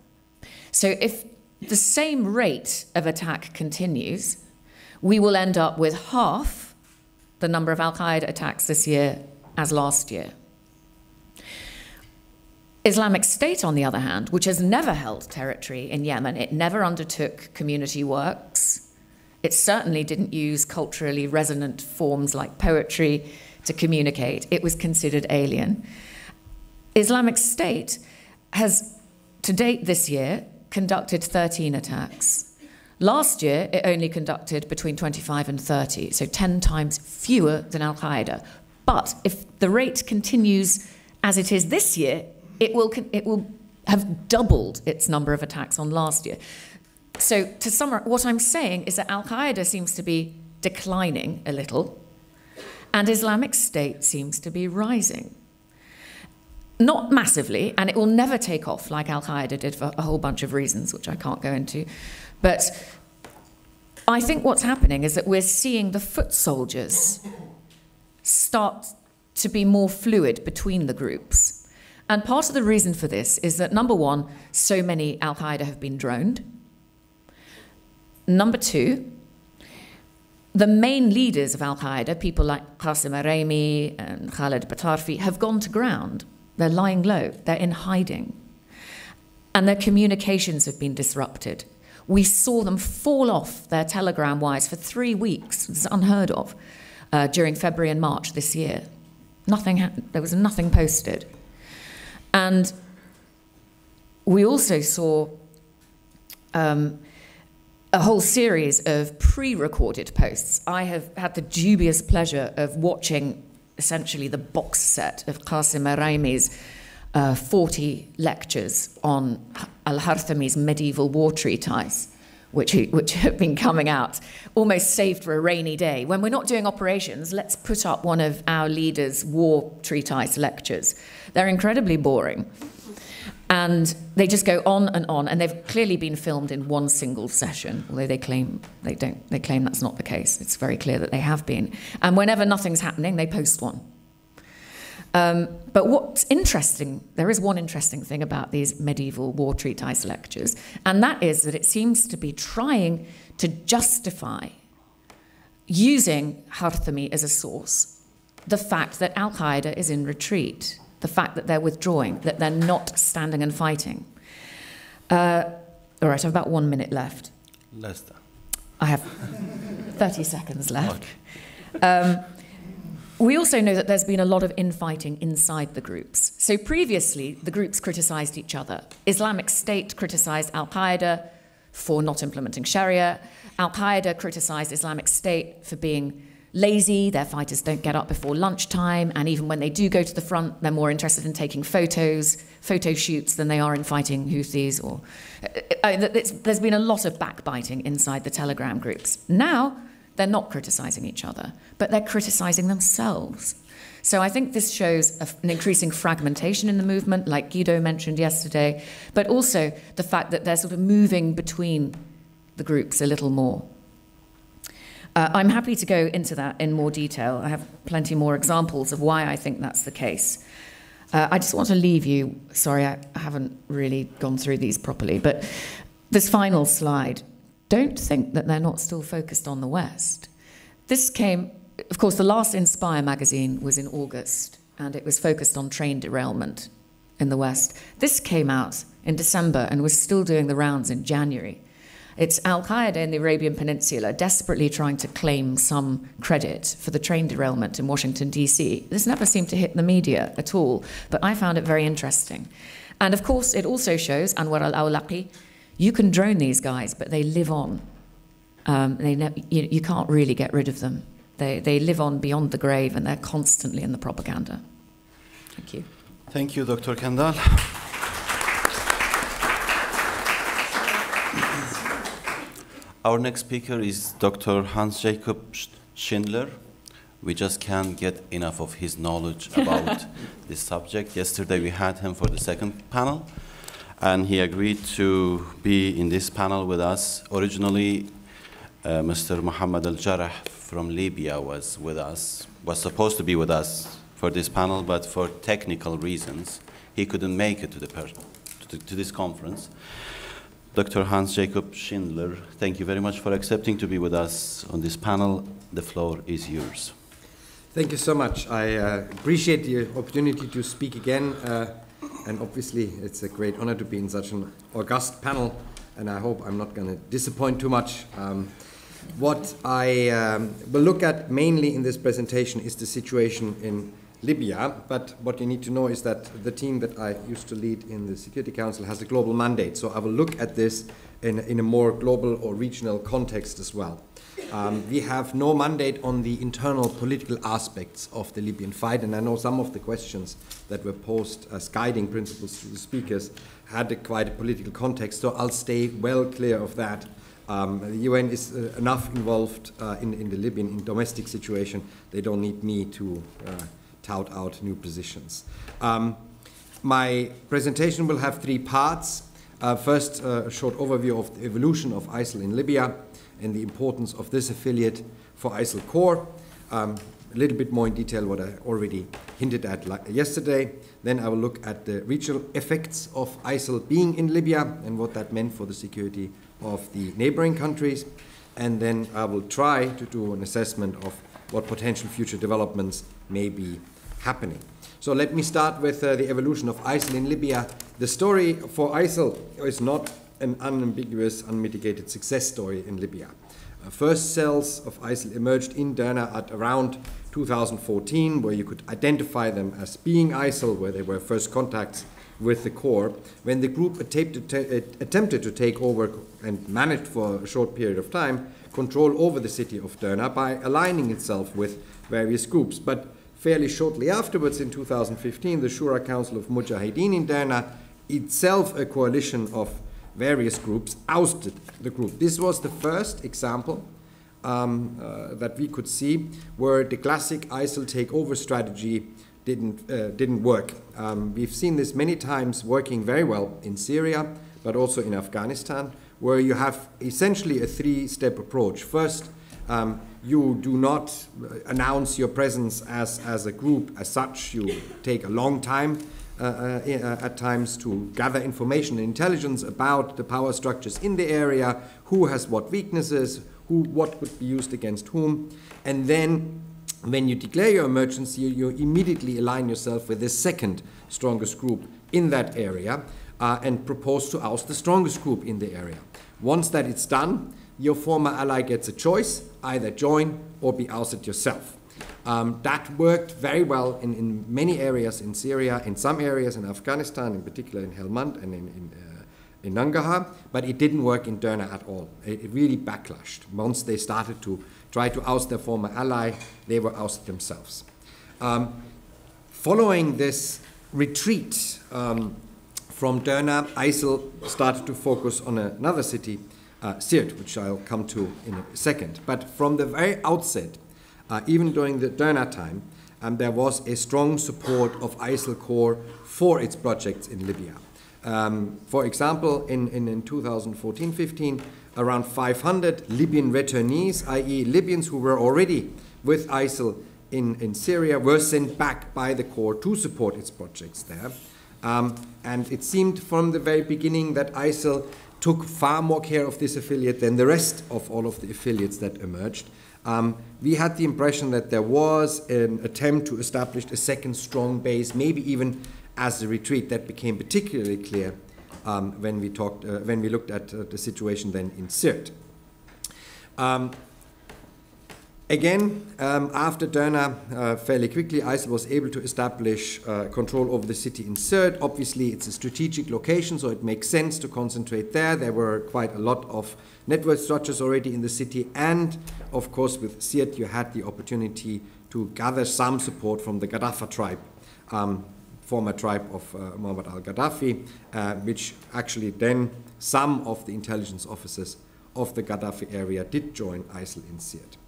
So if the same rate of attack continues, we will end up with half the number of Al Qaeda attacks this year as last year. Islamic State, on the other hand, which has never held territory in Yemen, it never undertook community works. It certainly didn't use culturally resonant forms like poetry to communicate. It was considered alien. Islamic State has, to date this year, conducted 13 attacks. Last year, it only conducted between 25 and 30, so 10 times fewer than Al Qaeda. But if the rate continues as it is this year, it will, it will have doubled its number of attacks on last year. So, to summarize, what I'm saying is that Al Qaeda seems to be declining a little, and Islamic State seems to be rising. Not massively, and it will never take off like Al Qaeda did for a whole bunch of reasons, which I can't go into. But I think what's happening is that we're seeing the foot soldiers start to be more fluid between the groups. And part of the reason for this is that, number one, so many Al Qaeda have been droned. Number two, the main leaders of Al Qaeda, people like Qasim Araimi and Khalid Batarfi, have gone to ground. They're lying low, they're in hiding. And their communications have been disrupted. We saw them fall off their telegram wires for three weeks. It's unheard of uh, during February and March this year. Nothing. There was nothing posted. And we also saw um, a whole series of pre recorded posts. I have had the dubious pleasure of watching essentially the box set of Qasim Araimi's uh, 40 lectures on Al Harthami's medieval war treatise. Which, which have been coming out, almost saved for a rainy day. When we're not doing operations, let's put up one of our leaders' war treatise lectures. They're incredibly boring. And they just go on and on, and they've clearly been filmed in one single session, although they claim they don't. They claim that's not the case. It's very clear that they have been. And whenever nothing's happening, they post one. Um, but what's interesting, there is one interesting thing about these medieval war treatise lectures, and that is that it seems to be trying to justify using Harthami as a source the fact that Al Qaeda is in retreat the fact that they're withdrawing, that they're not standing and fighting. Uh, all right, I have about one minute left. Less than. I have 30 seconds left. Um, we also know that there's been a lot of infighting inside the groups. So previously, the groups criticized each other. Islamic State criticized Al Qaeda for not implementing Sharia. Al Qaeda criticized Islamic State for being lazy, their fighters don't get up before lunchtime, and even when they do go to the front, they're more interested in taking photos, photo shoots, than they are in fighting Houthis. Or uh, uh there's been a lot of backbiting inside the Telegram groups. Now they're not criticizing each other, but they're criticizing themselves. So I think this shows an increasing fragmentation in the movement, like Guido mentioned yesterday, but also the fact that they're sort of moving between the groups a little more. Uh, I'm happy to go into that in more detail. I have plenty more examples of why I think that's the case. Uh, I just want to leave you, sorry, I haven't really gone through these properly, but this final slide, don't think that they're not still focused on the West. This came, of course, the last Inspire magazine was in August, and it was focused on train derailment in the West. This came out in December and was still doing the rounds in January. It's Al Qaeda in the Arabian Peninsula desperately trying to claim some credit for the train derailment in Washington, D.C. This never seemed to hit the media at all, but I found it very interesting. And of course, it also shows Anwar al Awlaqi. You can drone these guys, but they live on. Um, they you, you can't really get rid of them. They, they live on beyond the grave and they're constantly in the propaganda. Thank you. Thank you, Dr. Kendall. Our next speaker is Dr. Hans Jakob Schindler. We just can't get enough of his knowledge about this subject. Yesterday we had him for the second panel, and he agreed to be in this panel with us. Originally, uh, Mr. Muhammad Al Jarrah from Libya was with us, was supposed to be with us for this panel, but for technical reasons, he couldn't make it to, the to, to this conference. Dr. Hans Jakob Schindler, thank you very much for accepting to be with us on this panel. The floor is yours. Thank you so much. I uh, appreciate the opportunity to speak again. Uh, and obviously, it's a great honor to be in such an august panel. And I hope I'm not going to disappoint too much. Um, what I um, will look at mainly in this presentation is the situation in Libya, but what you need to know is that the team that I used to lead in the Security Council has a global mandate. So I will look at this in, in a more global or regional context as well. Um, we have no mandate on the internal political aspects of the Libyan fight, and I know some of the questions that were posed as guiding principles to the speakers had a quite a political context, so I'll stay well clear of that. Um, the UN is uh, enough involved uh, in, in, the Libyan in domestic situation. They don't need me to uh, tout out new positions. Um, my presentation will have three parts. Uh, first, uh, a short overview of the evolution of ISIL in Libya and the importance of this affiliate for ISIL core. Um, a little bit more in detail what I already hinted at yesterday. Then I will look at the regional effects of ISIL being in Libya and what that meant for the security of the neighboring countries, and then I will try to do an assessment of what potential future developments may be happening. So let me start with uh, the evolution of ISIL in Libya. The story for ISIL is not an unambiguous, unmitigated success story in Libya. Uh, first cells of ISIL emerged in Derna at around 2014, where you could identify them as being ISIL, where they were first contacts with the core. When the group attempted to, attempted to take over and managed for a short period of time control over the city of Derna by aligning itself with various groups. But fairly shortly afterwards, in 2015, the Shura Council of Mujahideen in Derna, itself a coalition of various groups, ousted the group. This was the first example um, uh, that we could see where the classic ISIL takeover strategy didn't, uh, didn't work. Um, we've seen this many times working very well in Syria, but also in Afghanistan, where you have essentially a three step approach. First, um, you do not announce your presence as, as a group as such, you take a long time. Uh, uh, at times to gather information and intelligence about the power structures in the area, who has what weaknesses, who, what could be used against whom, and then when you declare your emergency, you immediately align yourself with the second strongest group in that area uh, and propose to oust the strongest group in the area. Once that it's done, your former ally gets a choice either join or be ousted yourself. Um, that worked very well in, in, many areas in Syria, in some areas in Afghanistan, in particular in Helmand and in, in, uh, in Nangarhar, but it didn't work in Derna at all. It, it really backlashed once they started to try to oust their former ally, they were ousted themselves. Um, following this retreat um, from Derna, ISIL started to focus on another city, uh, which I'll come to in a second. But from the very outset, uh, even during the Derna time, um, there was a strong support of ISIL core for its projects in Libya. Um, for example, in, in, in 2014 15, around 500 Libyan returnees, i.e., Libyans who were already with ISIL in, in Syria, were sent back by the core to support its projects there. Um, and it seemed from the very beginning that ISIL took far more care of this affiliate than the rest of all of the affiliates that emerged. Um, we had the impression that there was an attempt to establish a second strong base, maybe even as a retreat. That became particularly clear um, when we talked, uh, when we looked at uh, the situation then in Sirte. Um, again, um, after Derna, uh, fairly quickly, ISIL was able to establish uh, control over the city in Sirte. Obviously, it's a strategic location, so it makes sense to concentrate there. There were quite a lot of network structures already in the city, and of course, with Sirte, you had the opportunity to gather some support from the Gaddafi tribe. Um, former tribe of uh, Muammar al-Gaddafi, uh, which actually then some of the intelligence officers of the Gaddafi area did join ISIL in Sirte.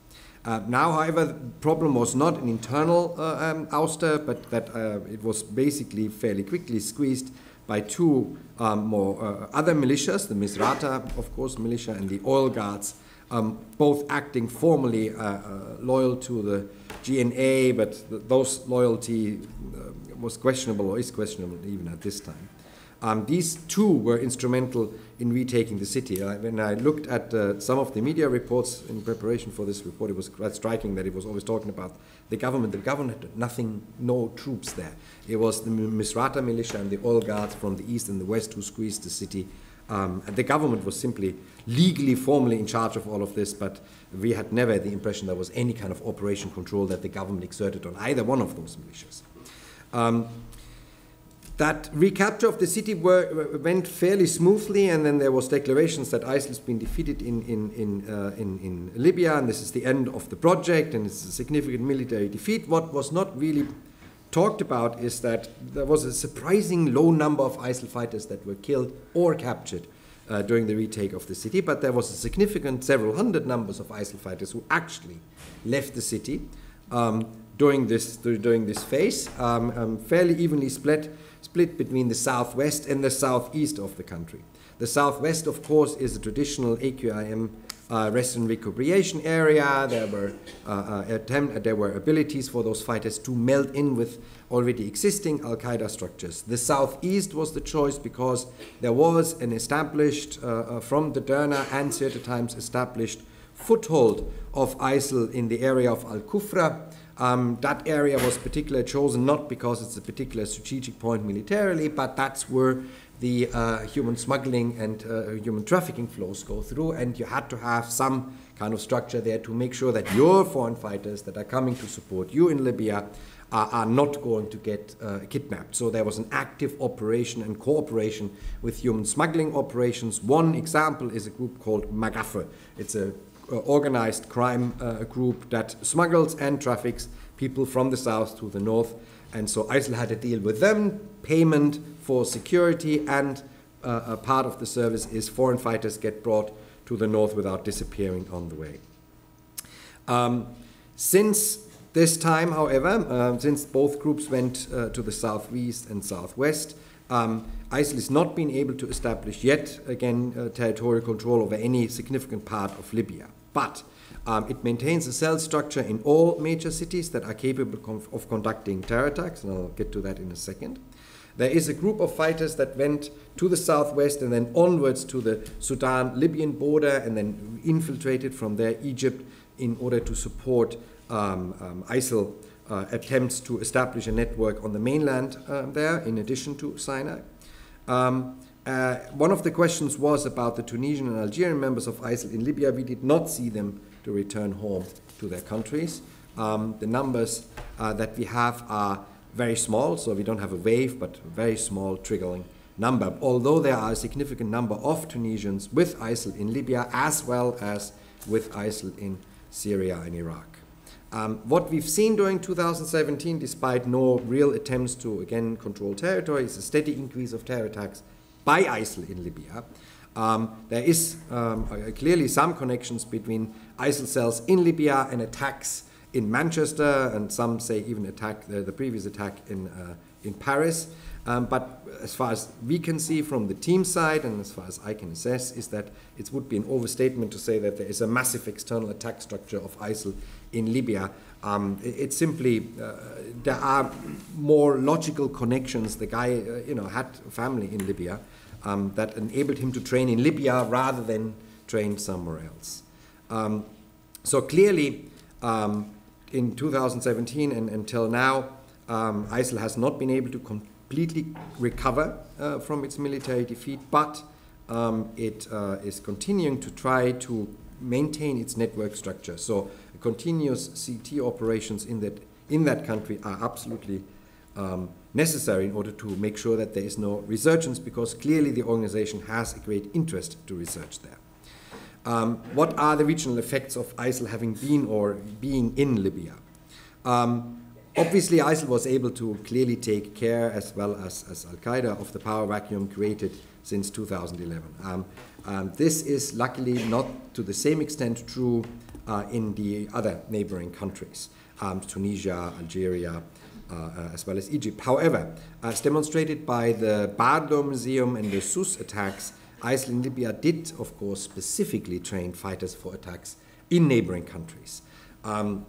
Uh, now, however, the problem was not an internal uh, um, ouster, but that uh, it was basically fairly quickly squeezed by two um, more uh, other militias, the Misrata, of course, militia, and the oil guards, um, both acting formally loyal to the GNA, but th those loyalty was questionable or is questionable even at this time. Um, these two were instrumental in retaking the city. Uh, when I looked at uh, some of the media reports in preparation for this report, it was quite striking that it was always talking about the government. The government had nothing, no troops there. It was the Misrata militia and the oil guards from the east and the west who squeezed the city. Um, and the government was simply legally, formally in charge of all of this, but we had never the impression there was any kind of operation control that the government exerted on either one of those militias. Um, that recapture of the city were, went fairly smoothly, and then there was declarations that ISIL has been defeated in, in, in, uh, in, in, Libya, and this is the end of the project, and it's a significant military defeat. What was not really talked about is that there was a surprising low number of ISIL fighters that were killed or captured uh, during the retake of the city, but there was a significant, several hundred numbers of ISIL fighters who actually left the city. Um, during this, during this phase, um, um, fairly evenly split, split between the southwest and the southeast of the country. The southwest, of course, is the traditional AQIM uh, Western Recuperating Area. There were, uh, uh, attempt, there were abilities for those fighters to meld in with already existing Al Qaeda structures. The southeast was the choice because there was an established, uh, uh, from the Derna and Sirte times established foothold of ISIL in the area of Al Kufra. Um, that area was particularly chosen not because it's a particular strategic point militarily, but that's where the uh, human smuggling and uh, human trafficking flows go through, and you had to have some kind of structure there to make sure that your foreign fighters that are coming to support you in Libya are, are not going to get uh, kidnapped. So there was an active operation and cooperation with human smuggling operations. One example is a group called Magafe. It's a organized crime uh, group that smuggles and traffics people from the south to the north. And so ISIL had a deal with them, payment for security, and uh, a part of the service is foreign fighters get brought to the north without disappearing on the way. Um, since this time, however, uh, since both groups went uh, to the southeast and southwest, um, ISIL has not been able to establish yet, again, uh, territorial control over any significant part of Libya. But um, it maintains a cell structure in all major cities that are capable of conducting terror attacks, and I'll get to that in a second. There is a group of fighters that went to the southwest and then onwards to the Sudan Libyan border and then infiltrated from there Egypt in order to support um, um, ISIL uh, attempts to establish a network on the mainland uh, there, in addition to Sinai. Um, uh, one of the questions was about the Tunisian and Algerian members of ISIL in Libya. We did not see them to return home to their countries. Um, the numbers uh, that we have are very small, so we don't have a wave, but a very small triggering number. Although there are a significant number of Tunisians with ISIL in Libya as well as with ISIL in Syria and Iraq. Um, what we've seen during 2017, despite no real attempts to again control territory, is a steady increase of terror attacks by ISIL in Libya. Um, there is um, clearly some connections between ISIL cells in Libya and attacks in Manchester, and some say even attack the, the previous attack in uh, in Paris. Um, but as far as we can see from the team side, and as far as I can assess, is that it would be an overstatement to say that there is a massive external attack structure of ISIL in Libya. Um, it, it's simply uh, there are more logical connections. The guy, uh, you know, had family in Libya um, that enabled him to train in Libya rather than train somewhere else. Um, so clearly, um, in 2017 and until now, um, ISIL has not been able to completely recover uh, from its military defeat, but um, it uh, is continuing to try to maintain its network structure. So continuous CT operations in that in that country are absolutely um, necessary in order to make sure that there is no resurgence, because clearly the organization has a great interest to research there. Um, what are the regional effects of ISIL having been or being in Libya? Um, obviously, ISIL was able to clearly take care, as well as, as Al Qaeda, of the power vacuum created since 2011. Um, um, this is luckily not to the same extent true uh, in the other neighboring countries um, Tunisia, Algeria, as well as Egypt. However, as demonstrated by the Bardo Museum and the Sousse attacks, ISIL in Libya did, of course, specifically train fighters for attacks in neighboring countries. Um,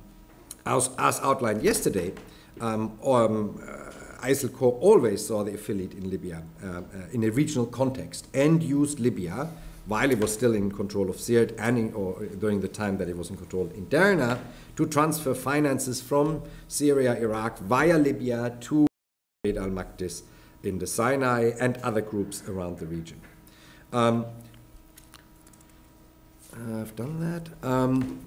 as, as, outlined yesterday, um, um, uh, ISIL core always saw the affiliate in Libya uh, uh, in a regional context and used Libya while it was still in control of Sirte and in, or during the time that it was in control in Derna to transfer finances from Syria, Iraq via Libya to al-Maqdis in the Sinai and other groups around the region. Um, I've done that. Um,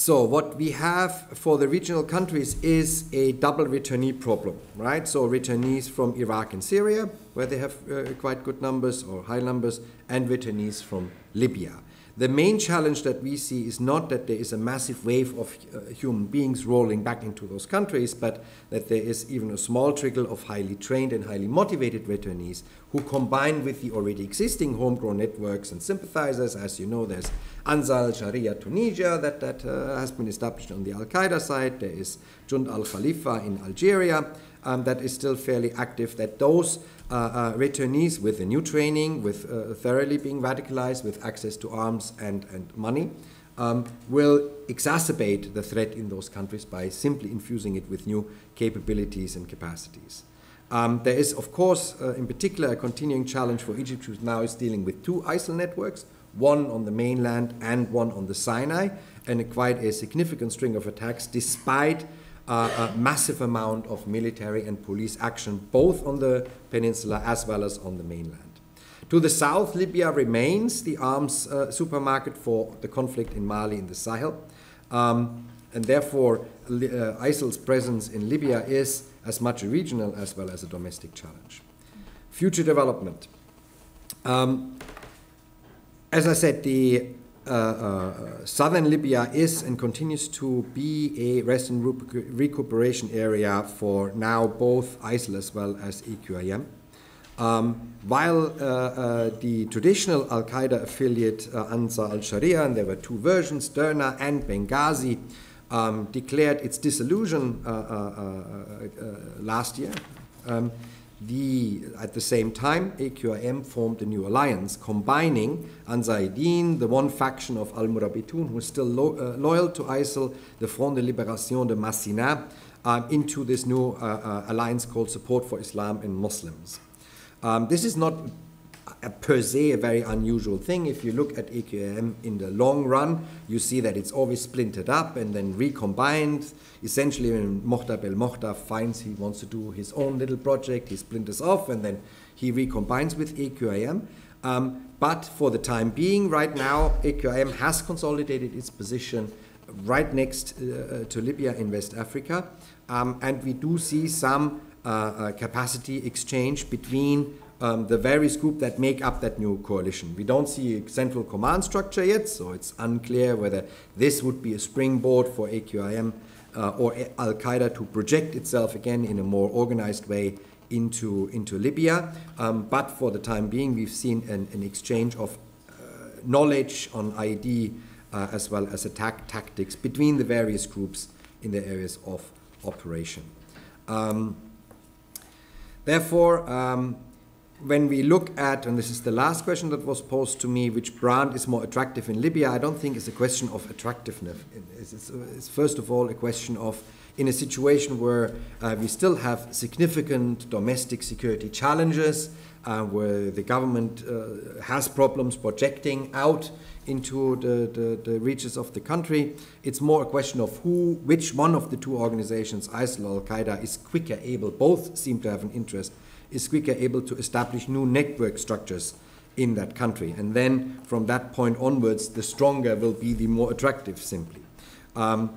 so what we have for the regional countries is a double returnee problem, right? So returnees from Iraq and Syria, where they have uh, quite good numbers or high numbers, and returnees from Libya. The main challenge that we see is not that there is a massive wave of uh, human beings rolling back into those countries, but that there is even a small trickle of highly trained and highly motivated returnees who combine with the already existing homegrown networks and sympathizers. As you know, there's Ansar al Sharia Tunisia that, that uh, has been established on the Al Qaeda side, there is Jund al Khalifa in Algeria, um, that is still fairly active, that those uh, uh, returnees with the new training, with uh, thoroughly being radicalized, with access to arms and, and money, um, will exacerbate the threat in those countries by simply infusing it with new capabilities and capacities. Um, there is, of course, uh, in particular, a continuing challenge for Egypt, which now is dealing with two ISIL networks, one on the mainland and one on the Sinai, and a quite a significant string of attacks, despite uh, a massive amount of military and police action, both on the peninsula as well as on the mainland. To the south, Libya remains the arms uh, supermarket for the conflict in Mali and the Sahel. Um, and therefore, uh, ISIL's presence in Libya is as much a regional as well as a domestic challenge. Future development. Um, as I said, the southern Libya is and continues to be a rest and recuperation area for now both ISIL as well as AQIM. Um, while uh, uh, the traditional Al Qaeda affiliate uh, Ansar al Sharia, and there were two versions, Derna and Benghazi, um, declared its dissolution uh, uh, uh, last year. Um, the, at the same time, AQIM formed a new alliance combining Ansarudin, the one faction of Al Murabitun who is still lo loyal to ISIL, the Front de Libération de Massina, um, into this new alliance called Support for Islam and Muslims. Um, this is not per se a very unusual thing. If you look at EQM in the long run, you see that it's always splintered up and then recombined. Essentially, when Mokhtar Belmokhtar finds he wants to do his own little project, he splinters off and then he recombines with AQIM. Um, but for the time being, right now, AQIM has consolidated its position right next uh, to Libya in West Africa. Um, and we do see some uh, uh, capacity exchange between um, the various groups that make up that new coalition. We don't see a central command structure yet, so it's unclear whether this would be a springboard for AQIM uh, or Al Qaeda to project itself again in a more organized way into, into Libya. Um, but for the time being, we've seen an, an exchange of uh, knowledge on ID uh, as well as attack tactics between the various groups in the areas of operation. Um, Therefore, um, when we look at, and this is the last question that was posed to me, which brand is more attractive in Libya, I don't think it's a question of attractiveness. It's, it's, it's first of all a question of, in a situation where uh, we still have significant domestic security challenges, uh, where the government uh, has problems projecting out into the, the, the, reaches of the country. It's more a question of who, which one of the two organizations, ISIL or Al Qaeda, is quicker able, both seem to have an interest, is quicker able to establish new network structures in that country. And then from that point onwards, the stronger will be the more attractive simply. Um,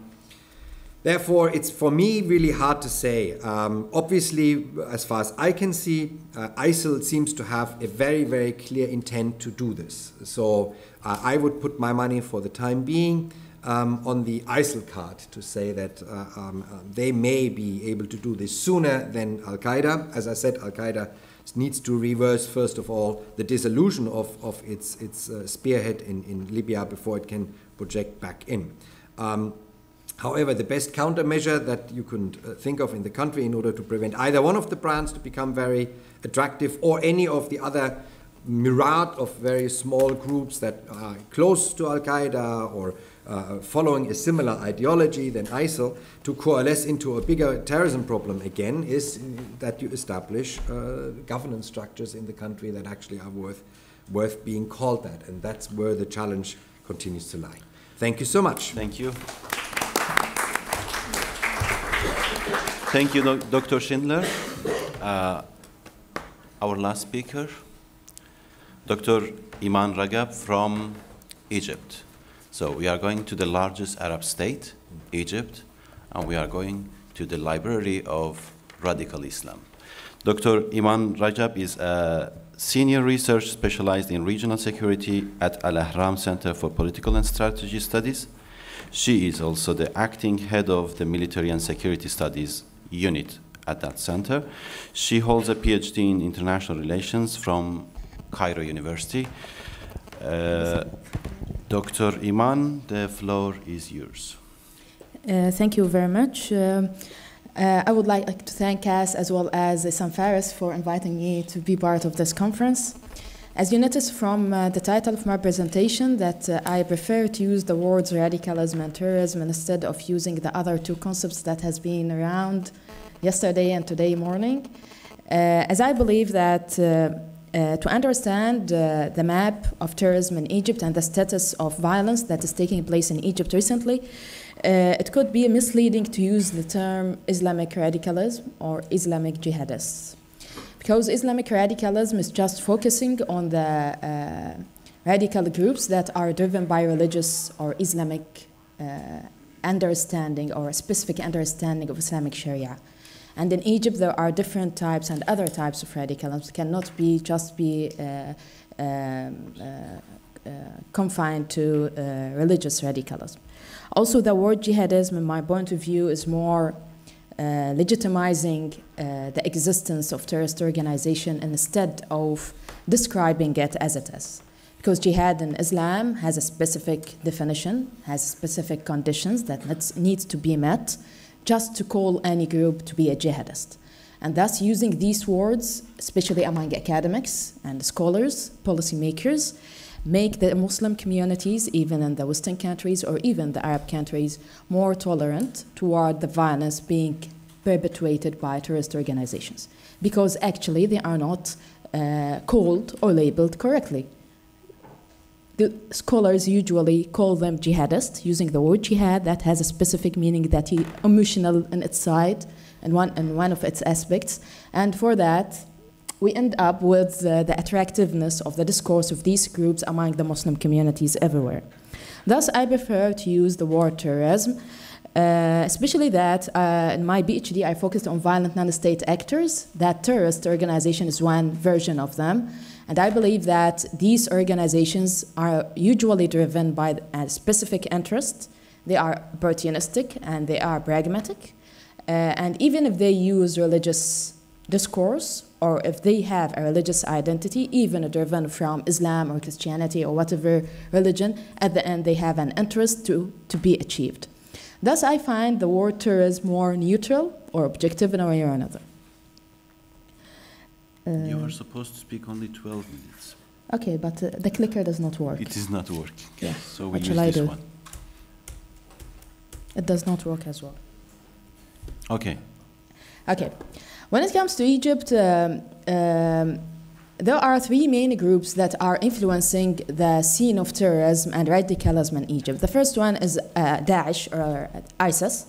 Therefore, it's for me really hard to say. Um, obviously, as far as I can see, uh, ISIL seems to have a very, very clear intent to do this. So uh, I would put my money for the time being um, on the ISIL card to say that uh, um, uh, they may be able to do this sooner than Al Qaeda. As I said, Al Qaeda needs to reverse, first of all, the dissolution of, of its, its uh, spearhead in, in Libya before it can project back in. Um, However, the best countermeasure that you can uh, think of in the country in order to prevent either one of the brands to become very attractive or any of the other myriad of very small groups that are close to Al Qaeda or uh, following a similar ideology than ISIL to coalesce into a bigger terrorism problem again is that you establish uh, governance structures in the country that actually are worth, worth being called that. And that's where the challenge continues to lie. Thank you so much. Thank you. Thank you, Dr. Schindler. Uh, our last speaker, Dr. Iman Ragab from Egypt. So we are going to the largest Arab state, Egypt, and we are going to the library of radical Islam. Dr. Iman Rajab is a senior research specialized in regional security at Al Ahram Center for Political and Strategy Studies. She is also the acting head of the Military and Security Studies unit at that center. She holds a PhD in international relations from Cairo University. Uh, Dr. Iman, the floor is yours. Uh, thank you very much. Uh, Uh, I would like to thank Cass as well as Sam Faris for inviting me to be part of this conference. As you notice from uh, the title of my presentation that uh, I prefer to use the words radicalism and terrorism instead of using the other two concepts that has been around yesterday and today morning. Uh, as I believe that uh, to understand uh, the map of terrorism in Egypt and the status of violence that is taking place in Egypt recently, uh, it could be misleading to use the term Islamic radicalism or Islamic jihadists. Because Islamic radicalism is just focusing on the uh, radical groups that are driven by religious or Islamic uh, understanding or a specific understanding of Islamic Sharia. And in Egypt, there are different types and other types of radicalism. It cannot be just be uh, um, uh, uh, confined to uh, religious radicalism. Also, the word jihadism, in my point of view, is more uh, legitimizing the existence of terrorist organization instead of describing it as it is. Because jihad in Islam has a specific definition, has specific conditions that needs to be met, just to call any group to be a jihadist. And thus, using these words, especially among academics and scholars, policymakers, make the Muslim communities, even in the Western countries or even the Arab countries, more tolerant toward the violence being perpetuated by terrorist organizations. Because actually, they are not uh, called or labeled correctly. The scholars usually call them jihadists, using the word jihad that has a specific meaning that is emotional in its side and one, in one of its aspects. And for that, we end up with uh, the attractiveness of the discourse of these groups among the Muslim communities everywhere. Thus, I prefer to use the word terrorism, uh, especially that uh, in my PhD I focused on violent non-state actors, that terrorist organization is one version of them. And I believe that these organizations are usually driven by a specific interest. They are opportunistic and they are pragmatic. Uh, and even if they use religious discourse or if they have a religious identity, even driven from Islam or Christianity or whatever religion, at the end they have an interest to, to be achieved. Thus, I find the word terrorism more neutral or objective in a way or another. Uh, you are supposed to speak only 12 minutes. Okay, but uh, the clicker does not work. It is not working. Yeah. So we what use this do? one. It does not work as well. Okay. Okay. When it comes to Egypt, um, um, there are three main groups that are influencing the scene of terrorism and radicalism in Egypt. The first one is uh, Daesh or ISIS,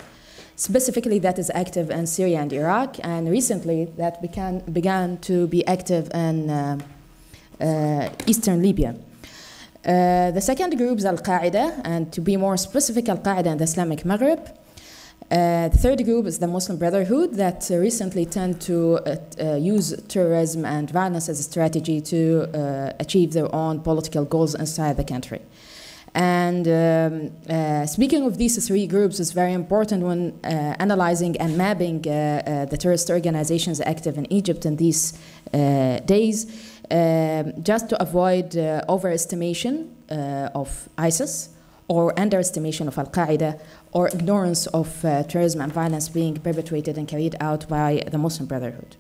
specifically that is active in Syria and Iraq, and recently that began, began to be active in uh, uh, eastern Libya. Uh, the second group is Al Qaeda, and to be more specific, Al Qaeda in the Islamic Maghreb. Uh, the third group is the Muslim Brotherhood that recently tend to uh, uh use terrorism and violence as a strategy to achieve their own political goals inside the country. And um, uh, speaking of these three groups is very important when analyzing and mapping the terrorist organizations active in Egypt in these days, um, just to avoid overestimation of ISIS or underestimation of Al Qaeda or ignorance of uh, terrorism and violence being perpetrated and carried out by the Muslim Brotherhood.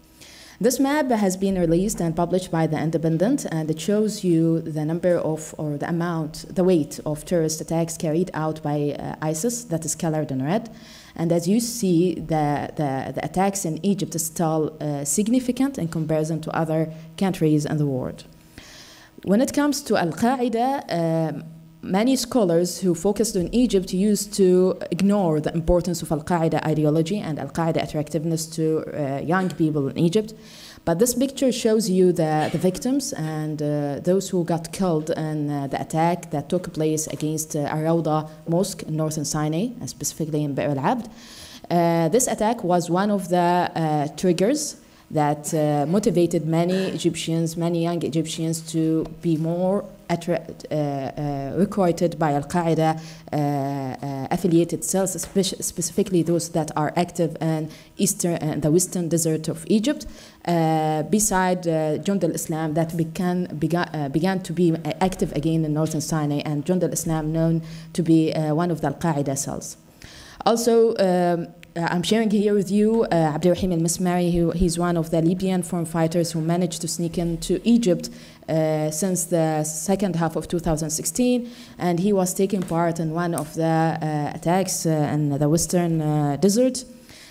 This map has been released and published by The Independent, and it shows you the number of, or the amount, the weight of terrorist attacks carried out by uh, ISIS, that is colored in red. And as you see, the, the, the attacks in Egypt is still uh, significant in comparison to other countries in the world. When it comes to Al Qaeda, um, many scholars who focused on Egypt used to ignore the importance of Al Qaeda ideology and Al Qaeda attractiveness to uh, young people in Egypt. But this picture shows you the, the victims and uh, those who got killed in uh, the attack that took place against uh, Ar Mosque in northern Sinai, and specifically in al Abd. Uh, this attack was one of the uh, triggers that uh, motivated many Egyptians, many young Egyptians to be more uh, uh, recruited by Al Qaeda uh, uh, affiliated cells, specifically those that are active in eastern and the western desert of Egypt. beside Jund al-Islam that began, began, began to be active again in northern Sinai, and Jund al-Islam known to be one of the Al Qaeda cells. Also, um, uh, I'm sharing here with you uh, Abdelrahim al Mismari, who he's one of the Libyan foreign fighters who managed to sneak into Egypt uh, since the second half of 2016, and he was taking part in one of the uh, attacks uh, in the western uh, desert.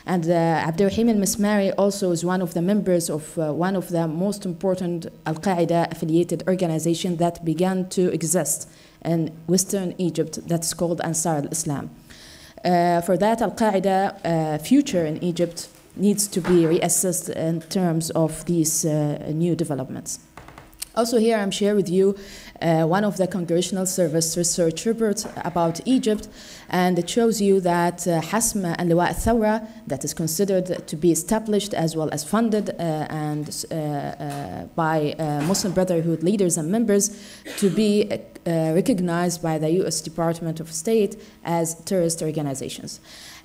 And uh, Abdelrahim al Mismari also is one of the members of uh, one of the most important Al Qaeda affiliated organizations that began to exist in western Egypt that's called Ansar al Islam. Uh, for that, Al Qaeda uh, future in Egypt needs to be reassessed in terms of these new developments. Also, here I'm sharing with you uh, one of the Congressional Service research reports about Egypt, and it shows you that uh, Hasm and Liwa al-Thawra, that is considered to be established as well as funded uh, and uh, uh, by uh, Muslim Brotherhood leaders and members to be recognized by the U.S. Department of State as terrorist organizations.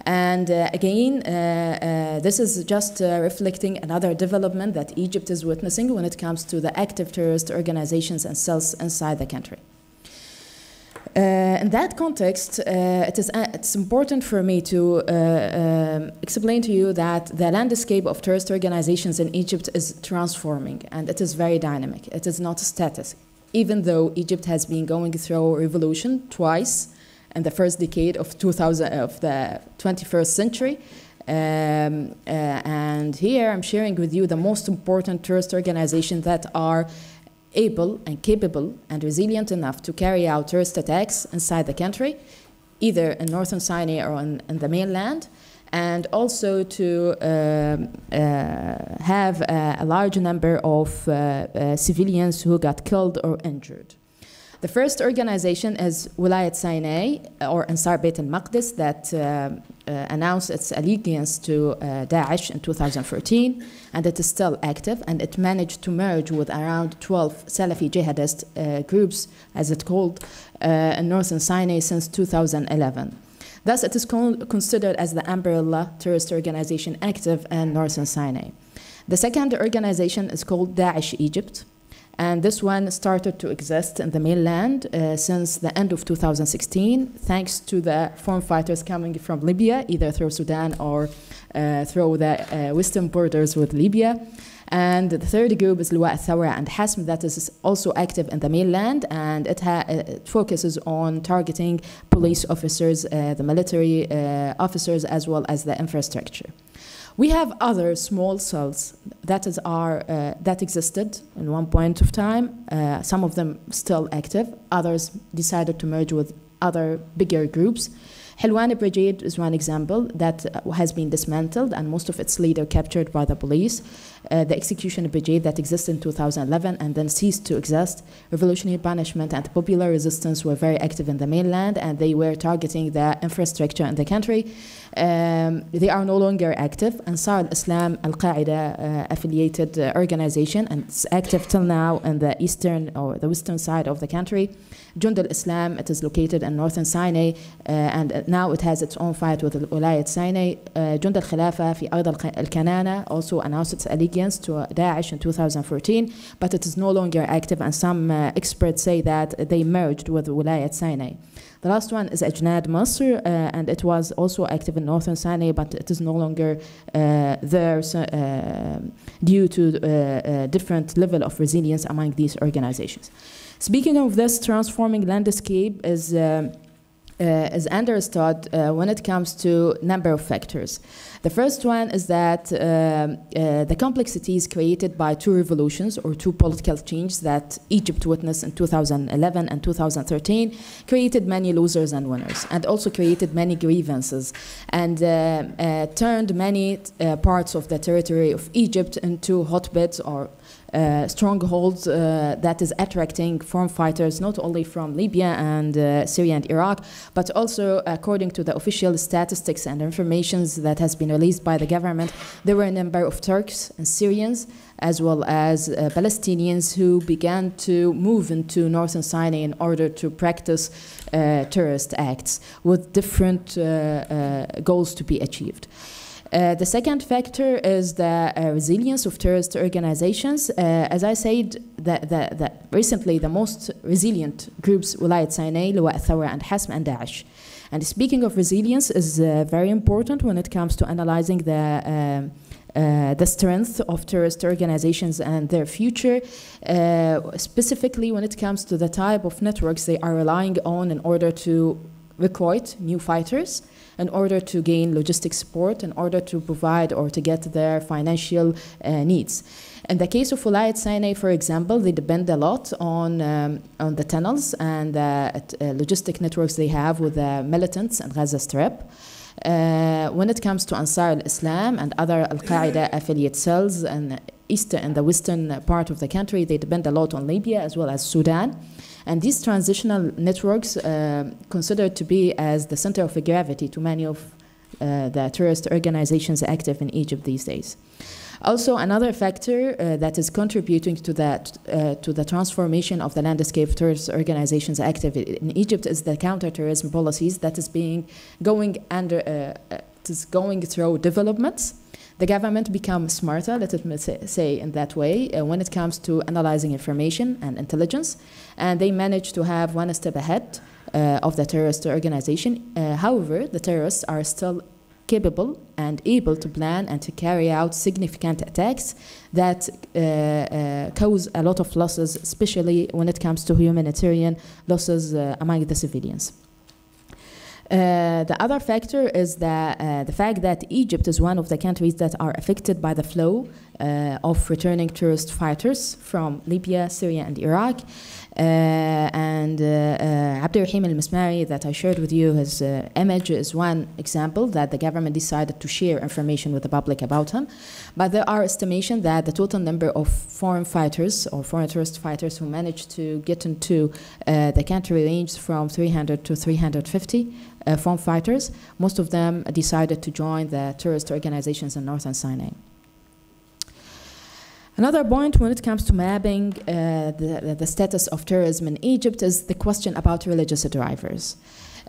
And uh, again, uh, uh, this is just reflecting another development that Egypt is witnessing when it comes to the active terrorist organizations and cells inside the country. Uh, in that context, uh, it is, uh, it's important for me to um, explain to you that the landscape of terrorist organizations in Egypt is transforming and it is very dynamic. It is not static. Even though Egypt has been going through a revolution twice in the first decade of 2000 of the 21st century, um, uh, and here I'm sharing with you the most important terrorist organizations that are able and capable and resilient enough to carry out terrorist attacks inside the country, either in northern Sinai or in the mainland, and also to um, uh, have a, a large number of uh, uh, civilians who got killed or injured. The first organization is Wilayat Sinai, or Ansar Beit al-Maqdis, that uh, uh, announced its allegiance to uh, Daesh in 2014, and it is still active, and it managed to merge with around 12 Salafi jihadist uh, groups, as it's called, uh, in northern Sinai since 2011. Thus, it is con- considered as the umbrella terrorist organization active in northern Sinai. The second organization is called Daesh Egypt, and this one started to exist in the mainland uh, since the end of 2016, thanks to the foreign fighters coming from Libya, either through Sudan or uh, through the uh, western borders with Libya. And the third group is Liwa al-Thawra and Hasm, that is also active in the mainland, and it, ha- it focuses on targeting police officers, uh, the military uh, officers, as well as the infrastructure. We have other small cells that is are uh, that existed in one point of time. Uh, some of them still active. Others decided to merge with other bigger groups. Helwani Brigade is one example that uh, has been dismantled and most of its leader captured by the police. Uh, the execution brigade that existed in 2011 and then ceased to exist. Revolutionary banishment and popular resistance were very active in the mainland and they were targeting the infrastructure in the country. Um, they are no longer active. Ansar al-Islam, al-Qaeda uh, affiliated uh, organization and it's active till now in the eastern or the western side of the country. Jund al-Islam, it is located in northern Sinai uh, and now it has its own fight with Wilayat Sinai. Uh, Jund al-Khilafa fi Ard al-Kanana also announced its allegiance to Daesh in 2014 but it is no longer active and some uh, experts say that they merged with Wilayat Sinai. The last one is Ajnad Masr, uh, and it was also active in northern Sinai, but it is no longer uh, there so, uh, due to uh, uh, different level of resilience among these organizations. Speaking of this transforming landscape, is uh, uh, is understood uh, when it comes to number of factors. The first one is that uh, uh, the complexities created by two revolutions or two political changes that Egypt witnessed in 2011 and 2013 created many losers and winners, and also created many grievances, and uh, uh, turned many uh, parts of the territory of Egypt into hotbeds or uh, strongholds uh, that is attracting foreign fighters not only from Libya and uh, Syria and Iraq, but also according to the official statistics and informations that has been released by the government, there were a number of Turks and Syrians as well as uh, Palestinians who began to move into northern Sinai in order to practice uh, terrorist acts with different uh, goals to be achieved. Uh, the second factor is the uh, resilience of terrorist organizations. Uh, as I said, recently the most resilient groups, Wilayat Sinai, Liwa al-Thawra, and Hasm and Daesh. And speaking of resilience is uh, very important when it comes to analyzing the um, uh, the strength of terrorist organizations and their future, uh, specifically when it comes to the type of networks they are relying on in order to recruit new fighters, in order to gain logistic support, in order to provide or to get their financial uh, needs. In the case of Wilayat Sinai, for example, they depend a lot on, um, on the tunnels and uh, uh, logistic networks they have with the militants in Gaza Strip. Uh, when it comes to Ansar al-Islam and other Al-Qaeda affiliate cells in, eastern, in the western part of the country, they depend a lot on Libya as well as Sudan. And these transitional networks uh, considered to be as the center of gravity to many of uh, the terrorist organizations active in Egypt these days. Also, another factor uh, that is contributing to that uh, to the transformation of the landscape terrorist organizations active in Egypt is the counterterrorism policies that is being going under uh, uh is going through developments. The government becomes smarter, let me say in that way, uh, when it comes to analyzing information and intelligence, and they manage to have one step ahead uh, of the terrorist organization. however, the terrorists are still capable and able to plan and to carry out significant attacks that uh, uh, cause a lot of losses, especially when it comes to humanitarian losses uh, among the civilians. Uh, the other factor is that, uh, the fact that Egypt is one of the countries that are affected by the flow uh, of returning tourist fighters from Libya, Syria, and Iraq. Uh, and uh, uh, Abdurrahim al-Mismari that I shared with you, his image is one example that the government decided to share information with the public about him. But there are estimations that the total number of foreign fighters or foreign tourist fighters who managed to get into the country ranged from 300 to 350 uh, foreign fighters. Most of them decided to join the terrorist organizations in northern Sinai. Another point when it comes to mapping uh, the, the status of terrorism in Egypt is the question about religious drivers.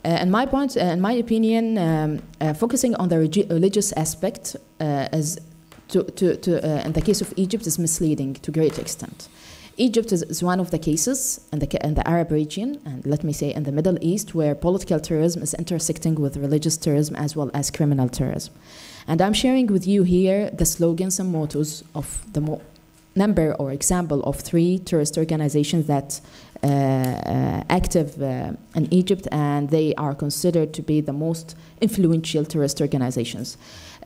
Uh, and my point, uh, in my opinion, um, uh, focusing on the religious aspect uh, is, to, to, to uh, in the case of Egypt, is misleading to great extent. Egypt is, is, one of the cases in the, in the Arab region, and let me say in the Middle East, where political terrorism is intersecting with religious terrorism as well as criminal terrorism. And I'm sharing with you here the slogans and mottos of the mo number or example of three tourist organizations that uh, uh, active uh, in Egypt, and they are considered to be the most influential tourist organizations.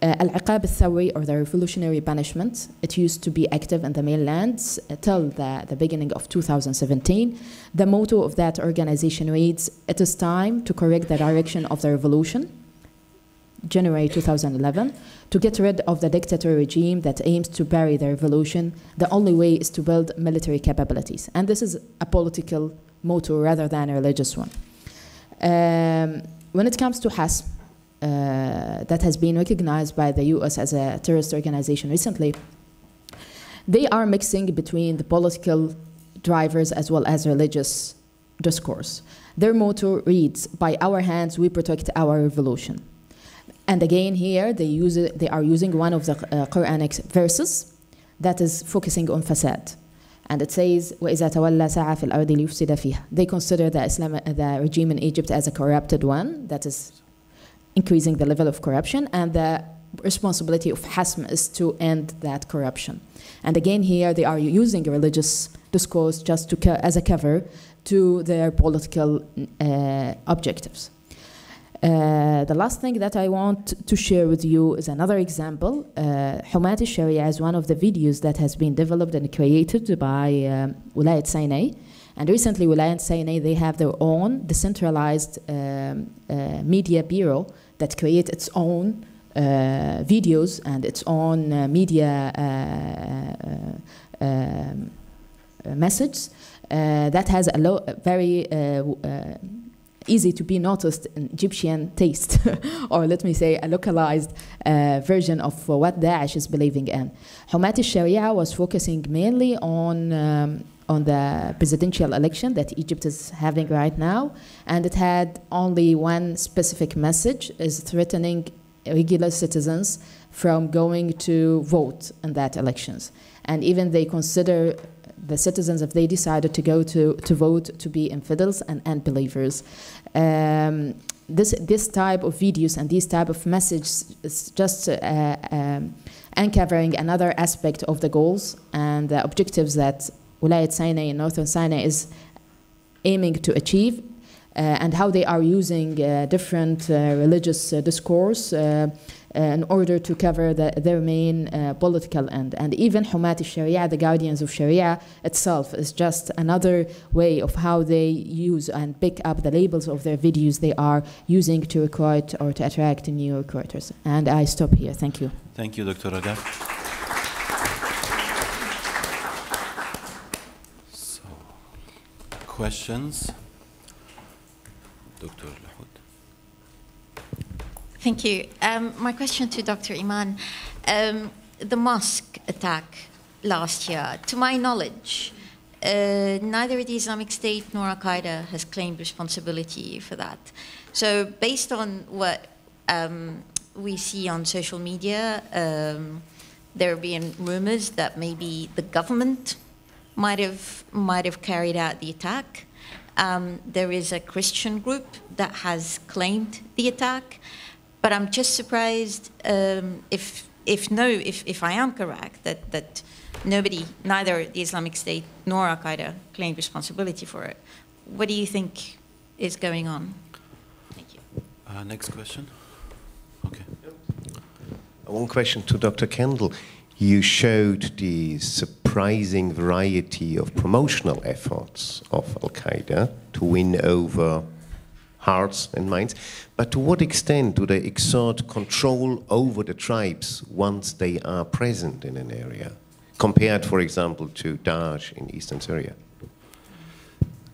Uh, Al-Iqab al-Thawri, or the revolutionary punishment, it used to be active in the mainland till the, the beginning of 2017. The motto of that organization reads, it is time to correct the direction of the revolution, January 2011, to get rid of the dictator regime that aims to bury the revolution. The only way is to build military capabilities. And this is a political motto rather than a religious one. Um, when it comes to HASM, uh, that has been recognized by the US as a terrorist organization recently, they are mixing between the political drivers as well as religious discourse. Their motto reads, By our hands we protect our revolution. And again, here they, use it, they are using one of the uh, Quranic verses that is focusing on fasad. And it says, وَإِذَا تَوَلَّى سَعَى فِي الْأَرْضِ لِيُفْسِدَ فِيهَا They consider the, Islam, the regime in Egypt as a corrupted one, that is increasing the level of corruption, and the responsibility of Hasm is to end that corruption. And again, here they are using religious discourse just to as a cover to their political uh, objectives. Uh, the last thing that I want to share with you is another example. Uh, Humat al-Sharia is one of the videos that has been developed and created by um, Wilayat Sinai. And recently, Wilayat Sinai, they have their own decentralized um, uh, media bureau that creates its own uh, videos and its own uh, media uh, um, message that has a very easy to be noticed in Egyptian taste, or let me say a localized uh, version of what Daesh is believing in. Humat al-Sharia was focusing mainly on um, on the presidential election that Egypt is having right now, and it had only one specific message: is threatening regular citizens from going to vote in that elections. And even they consider the citizens, if they decided to go to, to vote, to be infidels and unbelievers. Um, this this type of videos and these type of messages is just uh, um, uncovering another aspect of the goals and the objectives that Wilayat Sinai in Northern Sinai is aiming to achieve and how they are using uh, different uh, religious uh, discourse uh, uh, in order to cover the, their main uh, political end. And even Humat Sharia, the guardians of Sharia itself, is just another way of how they use and pick up the labels of their videos they are using to recruit or to attract new recruiters. And I stop here. Thank you. Thank you, Dr. So, questions? Dr. Lahoud. Thank you. Um, my question to Dr. Iman. Um, the mosque attack last year, to my knowledge, uh, neither the Islamic State nor Al Qaeda has claimed responsibility for that. So, based on what um, we see on social media, um, there have been rumors that maybe the government might have might have carried out the attack. Um, there is a Christian group that has claimed the attack, but I'm just surprised um, if, if no, if, if I am correct, that, that nobody, neither the Islamic State nor Al Qaeda, claimed responsibility for it. What do you think is going on? Thank you. Uh, next question. Okay. One question to Dr. Kendall. You showed the surprising variety of promotional efforts of Al Qaeda to win over hearts and minds. But to what extent do they exert control over the tribes once they are present in an area, compared, for example, to Daesh in eastern Syria?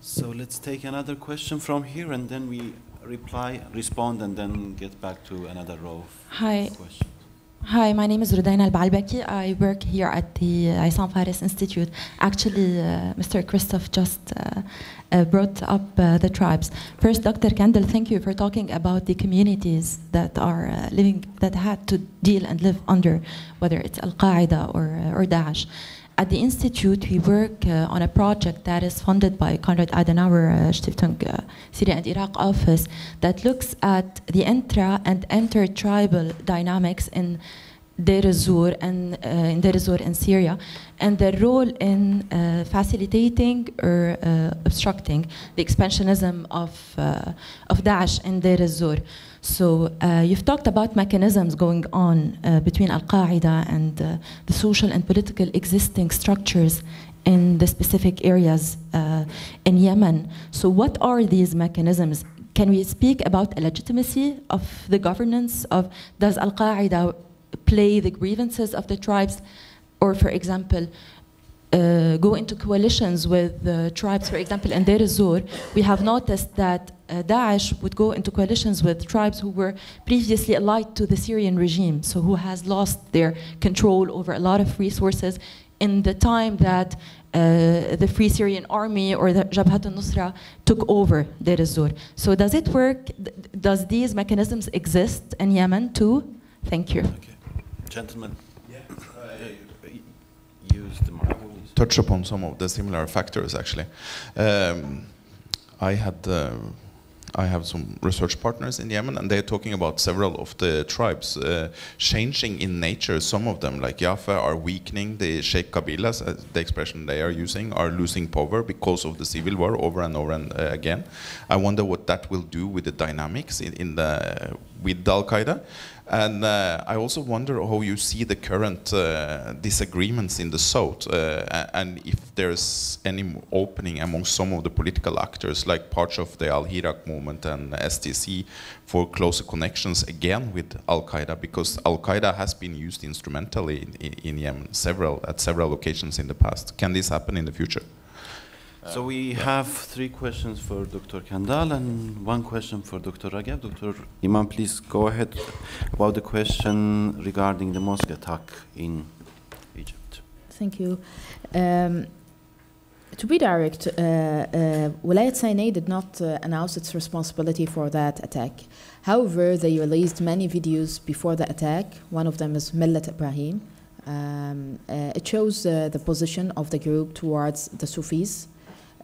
So let's take another question from here and then we reply, respond, and then get back to another row Hi. questions. Hi, my name is Rudaina Al-Balbaki. I work here at the Issam Fares Institute. Actually, uh, Mr. Christoph just uh, uh, brought up uh, the tribes. First, Dr. Kendall, thank you for talking about the communities that are uh, living, that had to deal and live under, whether it's Al-Qaeda or, uh, or Daesh. At the Institute, we work uh, on a project that is funded by Konrad Adenauer uh, Stiftung uh, Syria and Iraq office that looks at the intra and inter-tribal dynamics in Deir and uh, in Deir ez-Zor in Syria, and their role in uh, facilitating or uh, obstructing the expansionism of of Daesh in Deir ez-Zor. So you've talked about mechanisms going on between Al Qaeda and the social and political existing structures in the specific areas in Yemen. So what are these mechanisms? Can we speak about a legitimacy of the governance of does Al Qaeda play the grievances of the tribes, or for example, uh, go into coalitions with the tribes. For example, in Deir ez-Zor, we have noticed that uh, Daesh would go into coalitions with tribes who were previously allied to the Syrian regime, so who has lost their control over a lot of resources in the time that uh, the Free Syrian Army or the Jabhat al-Nusra took over Deir ez-Zor. So does it work? Does these mechanisms exist in Yemen too? Thank you. Gentlemen. Use the mic. please. touch upon some of the similar factors actually. Um, I had uh, I have some research partners in Yemen, and they're talking about several of the tribes uh, changing in nature. Some of them, like Jaffa, are weakening. The Sheikh Kabilas, uh, the expression they are using, are losing power because of the civil war over and over and uh, again. I wonder what that will do with the dynamics in, in the with Al Qaeda. And uh, I also wonder how you see the current uh, disagreements in the South, uh, and if there's any opening among some of the political actors, like parts of the Al Hirak movement and STC, for closer connections again with Al Qaeda, because Al Qaeda has been used instrumentally in, in, in Yemen several at several occasions in the past. Can this happen in the future? So we have three questions for Dr. Kendall and one question for Dr. Ragab. Dr. Iman, please go ahead about the question regarding the mosque attack in Egypt. Thank you. Um, to be direct, uh, uh, Sinai did not uh, announce its responsibility for that attack. However, they released many videos before the attack. One of them is Millat Ibrahim. Um, uh, it shows uh, the position of the group towards the Sufis.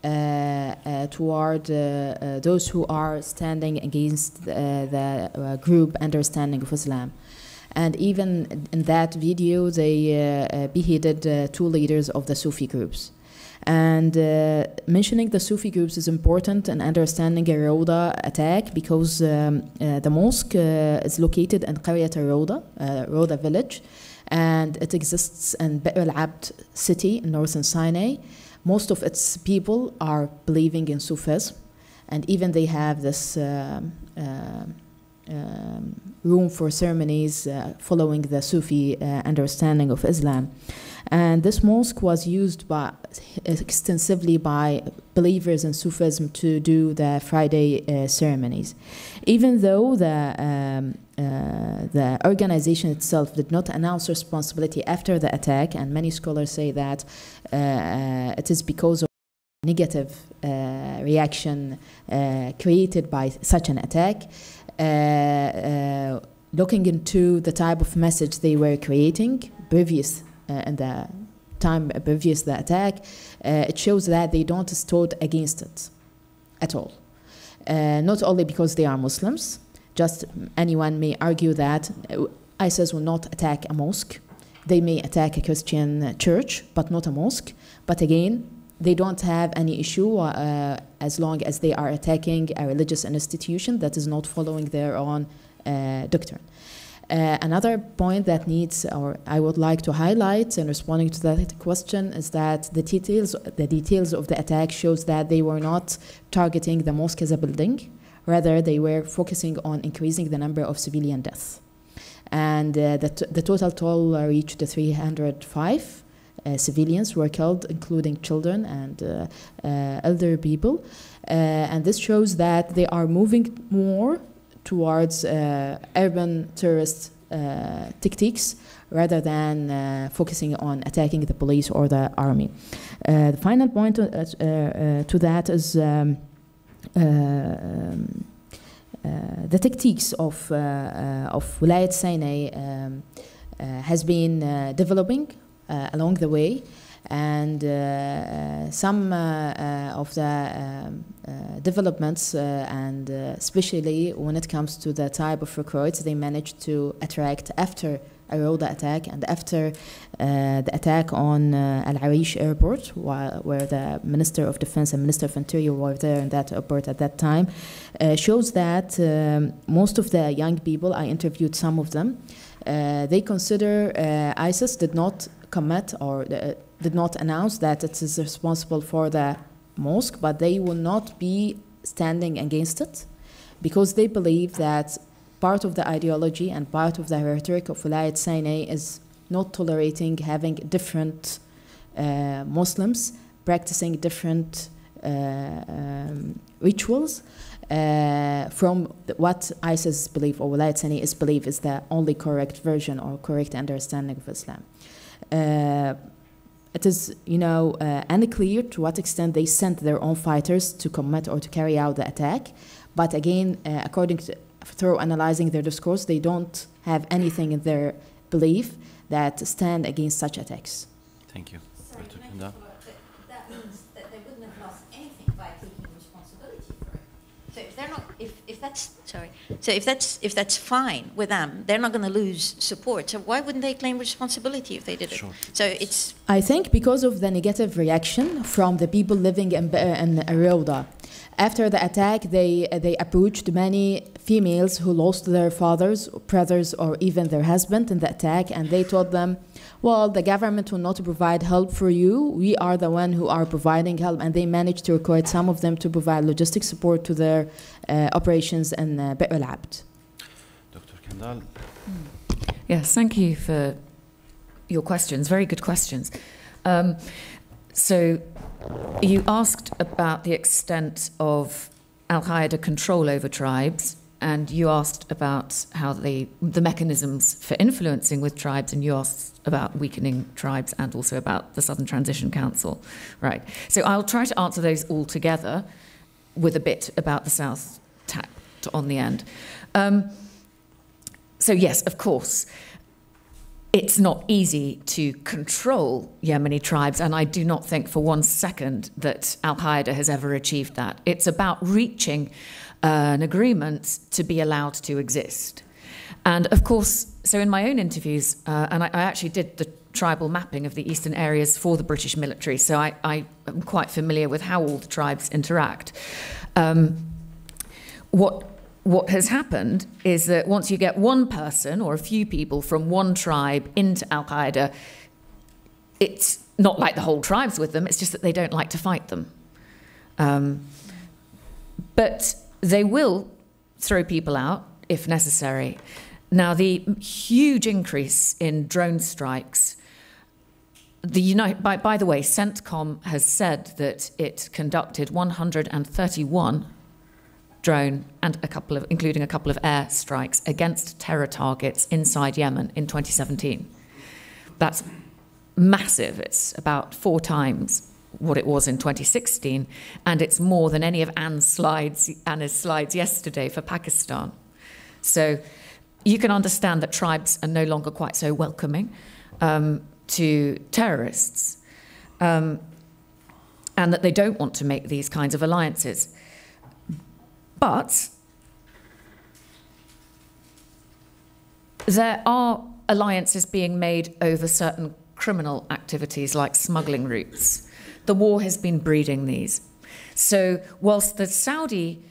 Uh, uh, toward uh, those who are standing against the group understanding of Islam. And even in that video, they beheaded two leaders of the Sufi groups. And uh, mentioning the Sufi groups is important in understanding a Rauda attack because um, uh, the mosque uh, is located in Qaryat uh, Rauda village, and it exists in Be'r al-Abd city in northern Sinai. Most of its people are believing in Sufism, and even they have this um, um, um, room for ceremonies uh, following the Sufi uh, understanding of Islam. And this mosque was used by, extensively by believers in Sufism to do the Friday uh, ceremonies. Even though the, um, uh, the organization itself did not announce responsibility after the attack, and many scholars say that uh, uh, it is because of negative uh, reaction uh, created by such an attack. Looking into the type of message they were creating previous uh, in the time previous the attack, uh, it shows that they don't stood against it at all. Uh, not only because they are Muslims, just anyone may argue that ISIS will not attack a mosque. They may attack a Christian church, but not a mosque. But again, they don't have any issue uh, as long as they are attacking a religious institution that is not following their own uh, doctrine. Uh, another point that needs, or I would like to highlight in responding to that question, is that the details, the details of the attack shows that they were not targeting the mosque as a building, rather they were focusing on increasing the number of civilian deaths. And uh, the, the total toll reached 305 uh, civilians were killed, including children and uh, uh, elder people. Uh, and this shows that they are moving more towards uh, urban terrorist uh, tactics rather than uh, focusing on attacking the police or the army. Uh, the final point uh, uh, uh, to that is um, um, the tactics of, of Wilayat Sinai um, has been developing along the way and uh, uh, some uh, of the um, developments and especially when it comes to the type of recruits they managed to attract after a Rauda attack and after uh, the attack on uh, Al Arish airport while, where the Minister of Defense and Minister of Interior were there in that airport at that time uh, shows that um, most of the young people I interviewed some of them they consider ISIS did not commit or uh, did not announce that it is responsible for the mosque, but they will not be standing against it because they believe that part of the ideology and part of the rhetoric of Wilayat Sinai is not tolerating having different uh, Muslims practicing different uh, um, rituals uh, from what ISIS believe or Wilayat Sinai is believe is the only correct version or correct understanding of Islam. Uh, it is, you know, uh, unclear to what extent they sent their own fighters to commit or to carry out the attack. But again, uh, according to through analyzing their discourse, they don't have anything in their belief that stand against such attacks. Thank you. Sorry, Dr. can I Kanda? interrupt? That- That means that they wouldn't have lost anything by taking responsibility for it. So if they're not, if, if that's, sorry, so if that's, if that's fine with them, they're not going to lose support. So why wouldn't they claim responsibility if they did it? Sure. So it's, I think because of the negative reaction from the people living in, in Rauda. After the attack, they, they approached many females who lost their fathers, brothers, or even their husband in the attack, and they told them, well, the government will not provide help for you. We are the one who are providing help, and they managed to recruit some of them to provide logistic support to their uh, operations in uh, Be'r al-Abd. Dr. Kendall? Yes, thank you for your questions. Very good questions. Um, so, you asked about the extent of Al Qaeda control over tribes, and you asked about how they, the mechanisms for influencing with tribes, and you asked about weakening tribes and also about the Southern Transition Council. Right. So, I'll try to answer those all together with a bit about the South tacked on the end. Um, so, yes, of course. it's not easy to control Yemeni tribes, and I do not think for one second that Al Qaeda has ever achieved that. It's about reaching uh, an agreement to be allowed to exist. And of course, so in my own interviews, uh, and I, I, actually did the tribal mapping of the eastern areas for the British military, so I, I am quite familiar with how all the tribes interact. Um, what what has happened is that once you get one person or a few people from one tribe into Al Qaeda, it's not like the whole tribe's with them, it's just that they don't like to fight them. Um, but they will throw people out if necessary. Now, the huge increase in drone strikes. The United, by, by the way, CENTCOM has said that it conducted 131 drone and a couple of, including a couple of air strikes against terror targets inside Yemen in 2017. That's massive. It's about four times what it was in 2016, and it's more than any of Anne's slides, Anna's slides yesterday for Pakistan. So you can understand that tribes are no longer quite so welcoming um, to terrorists, um, and that they don't want to make these kinds of alliances. But there are alliances being made over certain criminal activities like smuggling routes. The war has been breeding these. So, whilst the Saudi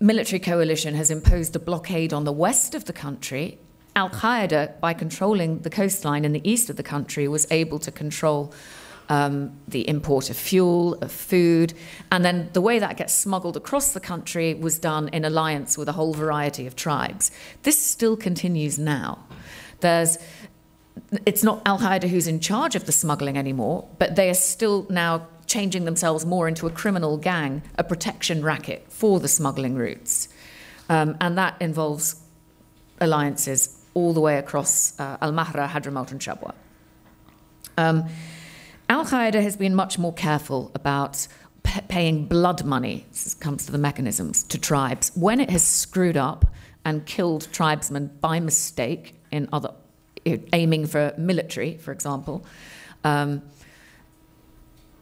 military coalition has imposed a blockade on the west of the country, Al Qaeda, by controlling the coastline in the east of the country, was able to control um, the import of fuel, of food, and then the way that gets smuggled across the country was done in alliance with a whole variety of tribes. This still continues now. There's it's not Al Qaeda who's in charge of the smuggling anymore, but they are still now changing themselves more into a criminal gang, a protection racket for the smuggling routes. Um, and that involves alliances all the way across uh, Al Mahra, Hadramaut, and Shabwa. Um, Al Qaeda has been much more careful about paying blood money, this comes to the mechanisms, to tribes. When it has screwed up and killed tribesmen by mistake in other, aiming for military, for example, um,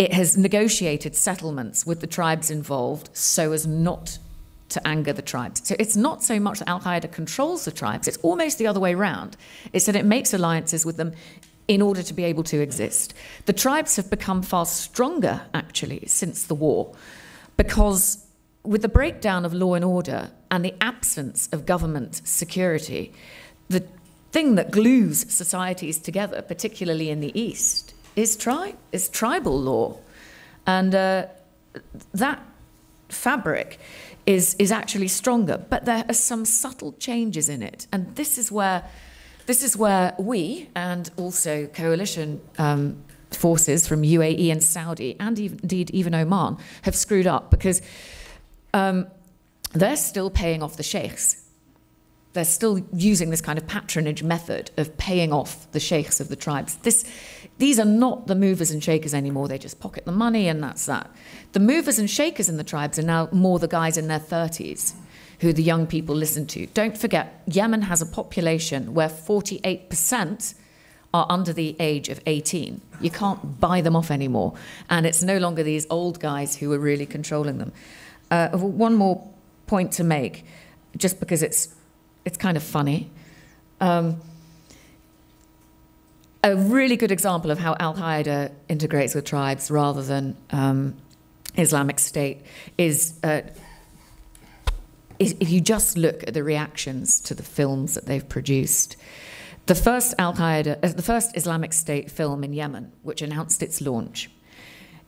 it has negotiated settlements with the tribes involved so as not to anger the tribes. So it's not so much that Al Qaeda controls the tribes, it's almost the other way around. It's that it makes alliances with them in order to be able to exist. The tribes have become far stronger, actually, since the war, because with the breakdown of law and order and the absence of government security, the thing that glues societies together, particularly in the East, is, tri- is tribal law. And uh, that fabric is, is actually stronger, but there are some subtle changes in it. And this is where this is where we and also coalition um, forces from UAE and Saudi, and even, indeed even Oman, have screwed up because um, they're still paying off the sheikhs. They're still using this kind of patronage method of paying off the sheikhs of the tribes. This, these are not the movers and shakers anymore. They just pocket the money and that's that. The movers and shakers in the tribes are now more the guys in their 30s who the young people listen to. Don't forget, Yemen has a population where 48% are under the age of 18. You can't buy them off anymore. And it's no longer these old guys who are really controlling them. Uh, one more point to make, just because it's, it's kind of funny. Um, a really good example of how Al Qaeda integrates with tribes rather than um, Islamic State is uh, if you just look at the reactions to the films that they've produced, the first Al Qaeda, uh, the first Islamic State film in Yemen, which announced its launch,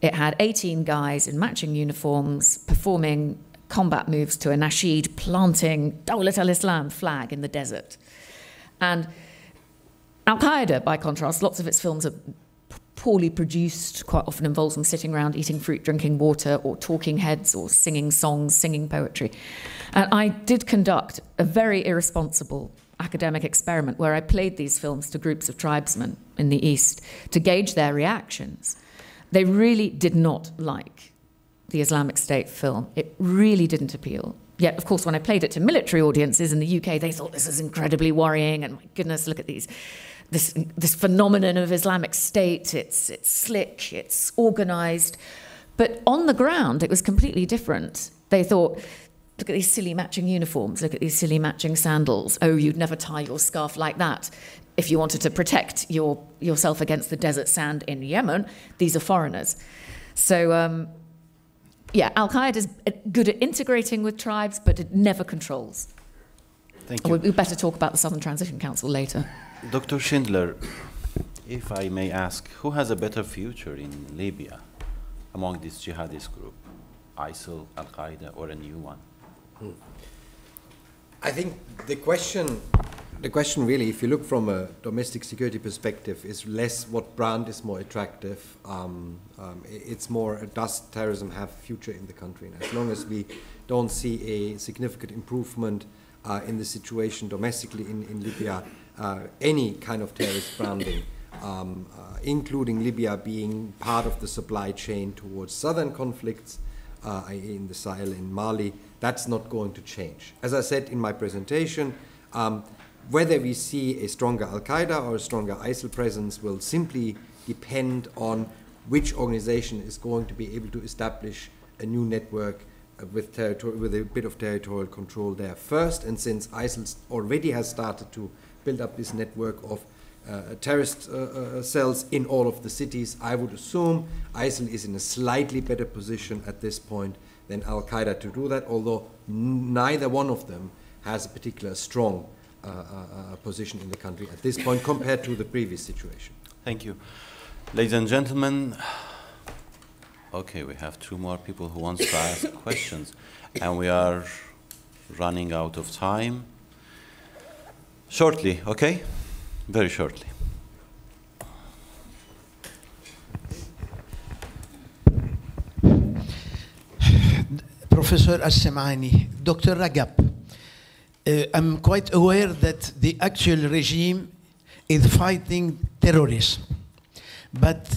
it had 18 guys in matching uniforms performing combat moves to a nasheed planting Dawlat al Islam flag in the desert. And Al Qaeda, by contrast, lots of its films are poorly produced, quite often involves them sitting around eating fruit, drinking water, or talking heads, or singing songs, singing poetry. And I did conduct a very irresponsible academic experiment where I played these films to groups of tribesmen in the East to gauge their reactions. They really did not like the Islamic State film. It really didn't appeal. Yet, of course, when I played it to military audiences in the UK, they thought this is incredibly worrying and my goodness, look at these this, this phenomenon of Islamic State. It's, it's slick, it's organized. But on the ground, it was completely different. They thought, look at these silly matching uniforms, look at these silly matching sandals. Oh, you'd never tie your scarf like that. If you wanted to protect your, yourself against the desert sand in Yemen, these are foreigners. So, um, yeah, Al Qaeda is good at integrating with tribes, but it never controls. Thank you. We better talk about the Southern Transition Council later. Dr. Schindler, if I may ask, who has a better future in Libya among this jihadist group? ISIL, Al Qaeda, or a new one? Hmm. I think the question, the question really, if you look from a domestic security perspective, is less what brand is more attractive. Um, um, it's more, does terrorism have future in the country? And as long as we don't see a significant improvement uh, in the situation domestically in, in Libya, uh, any kind of terrorist branding, um, uh, including Libya being part of the supply chain towards southern conflicts uh, in the Sahel in Mali, that's not going to change. As I said in my presentation, um, whether we see a stronger Al Qaeda or a stronger ISIL presence will simply depend on which organization is going to be able to establish a new network uh, with, with a bit of territorial control there first. And since ISIL already has started to build up this network of uh, terrorist uh, uh, cells in all of the cities, I would assume ISIL is in a slightly better position at this point than Al Qaeda to do that, although neither one of them has a particular strong Uh, uh, uh, position in the country at this point compared to the previous situation. Thank you. Ladies and gentlemen, okay, we have two more people who want to ask questions, and we are running out of time. Shortly, okay? Very shortly. Professor Assemani, Dr. Ragab, uh, I'm quite aware that the actual regime is fighting terrorism. But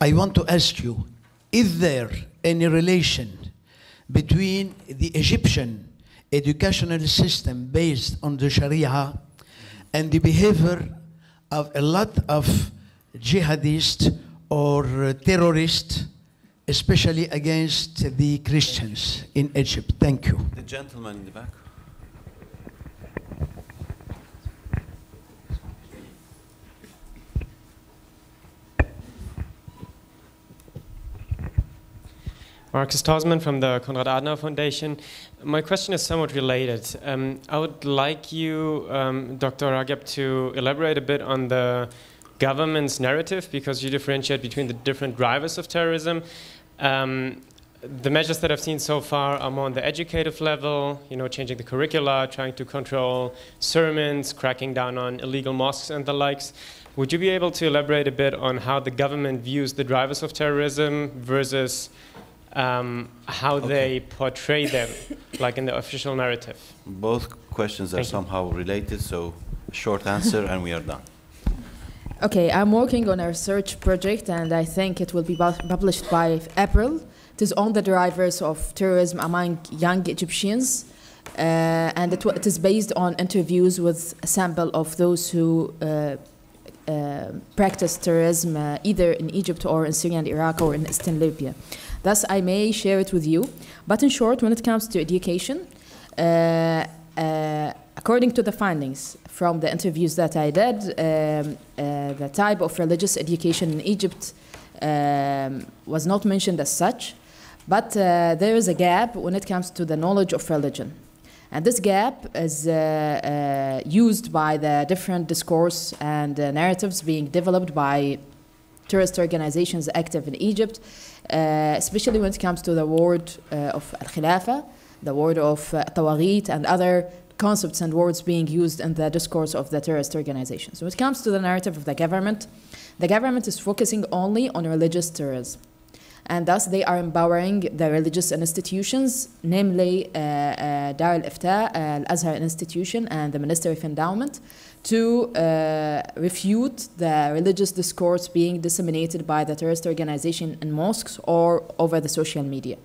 I want to ask you, is there any relation between the Egyptian educational system based on the Sharia and the behavior of a lot of jihadists or uh, terrorists, especially against the Christians in Egypt. Thank you. The gentleman in the back. Marcus Tosman from the Konrad Adenauer Foundation. My question is somewhat related. Um, I would like you, um, Dr. Ragab, to elaborate a bit on the government's narrative because you differentiate between the different drivers of terrorism. Um, the measures that I've seen so far are more on the educative level, you know, changing the curricula, trying to control sermons, cracking down on illegal mosques and the likes. Would you be able to elaborate a bit on how the government views the drivers of terrorism versus um, how okay. they portray them, like in the official narrative? Both questions are somehow related, so short answer and we are done. Okay, I'm working on a research project and I think it will be published by April. It is on the drivers of terrorism among young Egyptians. Uh, and it, it is based on interviews with a sample of those who uh, uh, practice terrorism uh, either in Egypt or in Syria and Iraq or in Eastern Libya. Thus, I may share it with you. But in short, when it comes to education, uh, uh, according to the findings from the interviews that I did, um, uh, the type of religious education in Egypt um, was not mentioned as such, but uh, there is a gap when it comes to the knowledge of religion. And this gap is uh, uh, used by the different discourse and narratives being developed by tourist organizations active in Egypt uh, especially when it comes to the word uh, of al-khilafa, the word of uh, and other concepts and words being used in the discourse of the terrorist organizations. When it comes to the narrative of the government, the government is focusing only on religious terrorism. And thus, they are empowering the religious institutions, namely uh, uh, Dar al Ifta, uh, Al Azhar Institution, and the Ministry of Endowment, to uh, refute the religious discourse being disseminated by the terrorist organization in mosques or over the social media.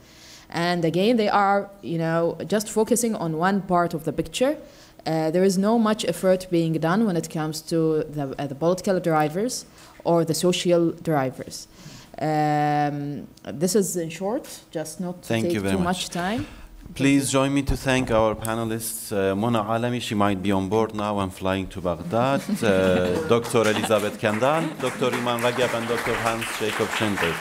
And again, they are, you know, just focusing on one part of the picture, Uh, there is no much effort being done when it comes to the, uh, the political drivers or the social drivers. Um, this is in short, just not to Thank take you very too much. much time. Please join me to thank our panelists. Uh, Mona Alami, she might be on board now. I'm flying to Baghdad. Uh, Dr. Elizabeth Kendall, Dr. Iman Ragab, and Dr. Hans Jakob Schindler.